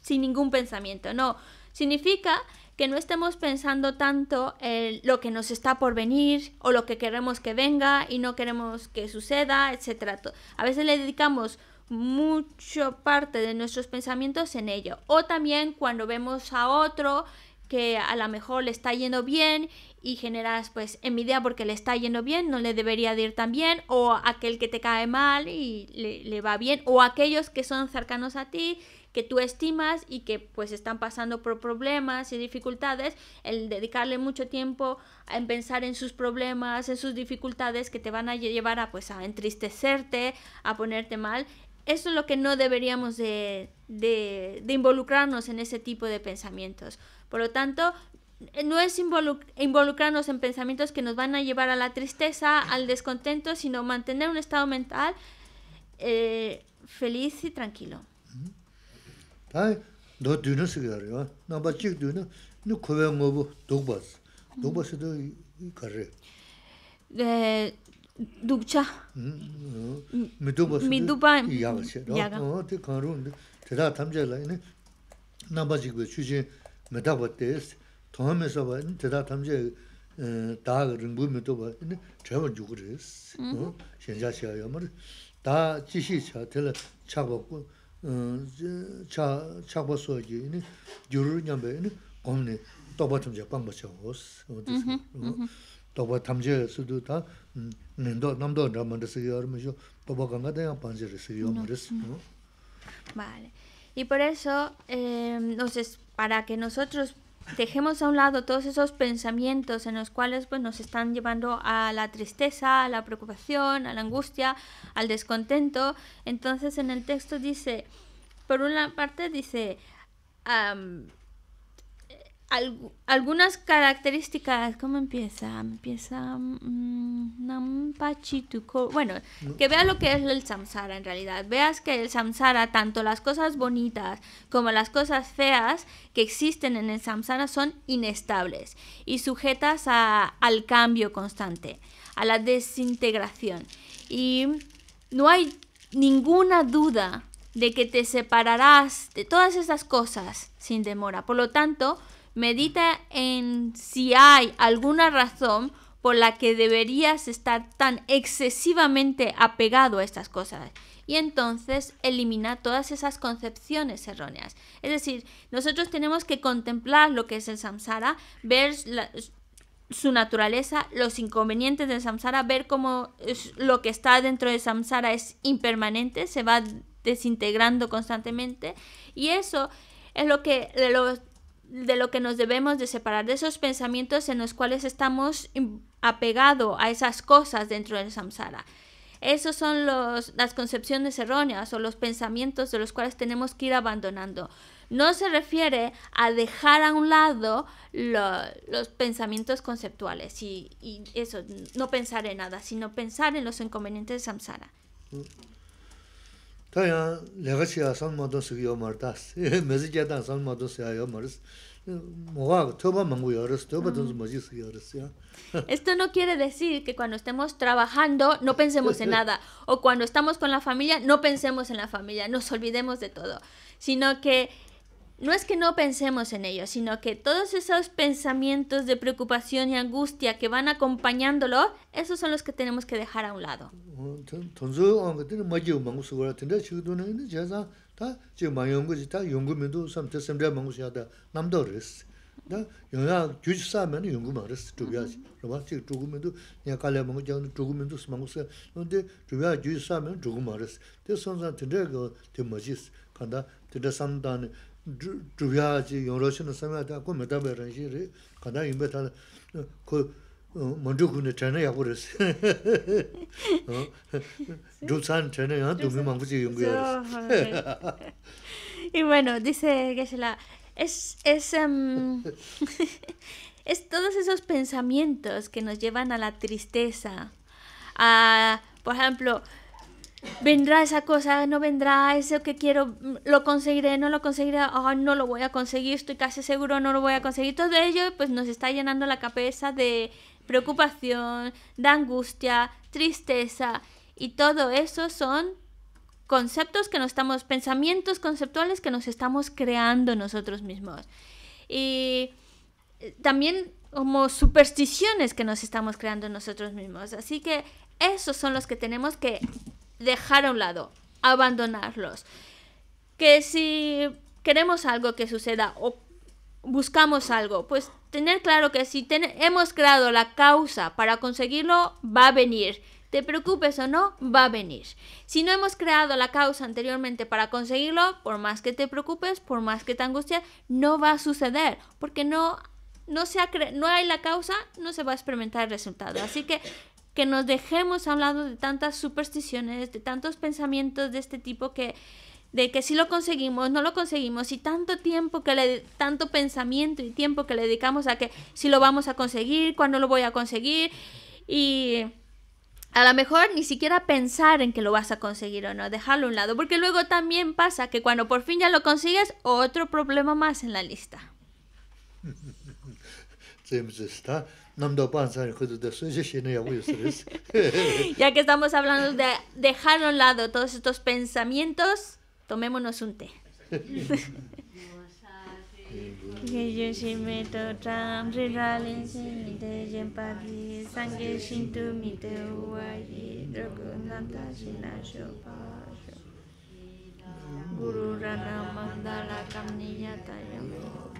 sin ningún pensamiento. No, significa que no estemos pensando tanto en lo que nos está por venir o lo que queremos que venga y no queremos que suceda, etc. A veces le dedicamos mucho parte de nuestros pensamientos en ello. O también cuando vemos a otro que a lo mejor le está yendo bien y generas pues envidia porque le está yendo bien, no le debería de ir tan bien, o aquel que te cae mal y le, le, va bien, o aquellos que son cercanos a ti, que tú estimas y que pues están pasando por problemas y dificultades, el dedicarle mucho tiempo en pensar en sus problemas, en sus dificultades que te van a llevar a pues a entristecerte, a ponerte mal, eso es lo que no deberíamos de, de, de, involucrarnos en ese tipo de pensamientos. Por lo tanto, no es involucrarnos en pensamientos que nos van a llevar a la tristeza, al descontento, sino mantener un estado mental eh, feliz y tranquilo. Eh, dukcha. Midupa yaga o te kanru te da tamje la ne namba ji gu chuji meda ba te thom me so ba te tamje eh, da ring bu midupa ne chewa ju gu res mm-hmm. o oh, shen ja xia ya ma da ji xi cha te la cha ba ku eh, cha cha ba so ji ne gyur nyam be ne gom ne to ba tam pang ba cha os o tamche sudu tā amares. Vale. Y por eso, eh, entonces, para que nosotros dejemos a un lado todos esos pensamientos en los cuales pues, nos están llevando a la tristeza, a la preocupación, a la angustia, al descontento, entonces en el texto dice, por una parte dice, um, algu- algunas características, ¿cómo empieza? Empieza... mm, Nampachituko. Bueno, que veas lo que es el samsara en realidad. Veas que el samsara, tanto las cosas bonitas como las cosas feas que existen en el samsara son inestables y sujetas a- al cambio constante, a la desintegración. Y no hay ninguna duda de que te separarás de todas esas cosas sin demora. Por lo tanto, medita en si hay alguna razón por la que deberías estar tan excesivamente apegado a estas cosas. Y entonces elimina todas esas concepciones erróneas. Es decir, nosotros tenemos que contemplar lo que es el samsara, ver la- su naturaleza, los inconvenientes del samsara, ver cómo lo que está dentro del samsara es impermanente, se va desintegrando constantemente y eso es lo que de lo, de lo que nos debemos de separar de esos pensamientos en los cuales estamos apegados a esas cosas dentro del samsara. Esos son los, las concepciones erróneas o los pensamientos de los cuales tenemos que ir abandonando. No se refiere a dejar a un lado lo- los pensamientos conceptuales y, y eso, no pensar en nada, sino pensar en los inconvenientes de samsara. 다 [laughs] Ah. [laughs] Esto no quiere decir que cuando estemos trabajando no pensemos en nada, o cuando estamos con la familia no pensemos en la familia, nos olvidemos de todo, sino que no es que no pensemos en ello, sino que todos esos pensamientos de preocupación y angustia que van acompañándolo, esos son los que tenemos que dejar a un lado dhruvyā chī yōngrōshī nō samyā tā kō mētā bē rāngshī rī, kāndā yīmbē tā kō māndrū khu nē chāyā yāgu rī sī. Dhruv sān chāyā yāng dhūmī māngbū Y bueno, dice Geshe-la, es, es, um, [laughs] es todos esos pensamientos que nos llevan a la tristeza, a, por ejemplo, vendrá esa cosa, no vendrá, eso que quiero, lo conseguiré, no lo conseguiré, ah, no lo voy a conseguir, estoy casi seguro, no lo voy a conseguir. Todo ello pues nos está llenando la cabeza de preocupación, de angustia, tristeza y todo eso son conceptos que nos estamos, pensamientos conceptuales que nos estamos creando nosotros mismos. Y también como supersticiones que nos estamos creando nosotros mismos. Así que esos son los que tenemos que dejar a un lado, abandonarlos. Que si queremos algo que suceda o buscamos algo, pues tener claro que si hemos creado la causa para conseguirlo, va a venir. Te preocupes o no, va a venir. Si no hemos creado la causa anteriormente para conseguirlo, por más que te preocupes, por más que te angusties, no va a suceder, porque no, no, se ha no hay la causa, no se va a experimentar el resultado. Así que que nos dejemos a un lado de tantas supersticiones, de tantos pensamientos de este tipo que de que si lo conseguimos, no lo conseguimos y tanto tiempo que le tanto pensamiento y tiempo que le dedicamos a que si lo vamos a conseguir, cuándo lo voy a conseguir y a lo mejor ni siquiera pensar en que lo vas a conseguir o no, dejarlo a un lado, porque luego también pasa que cuando por fin ya lo consigues, otro problema más en la lista. [laughs] ya que estamos hablando de dejar a un lado todos estos pensamientos, tomémonos un té. Guru Rana Mandala Kamniyatayam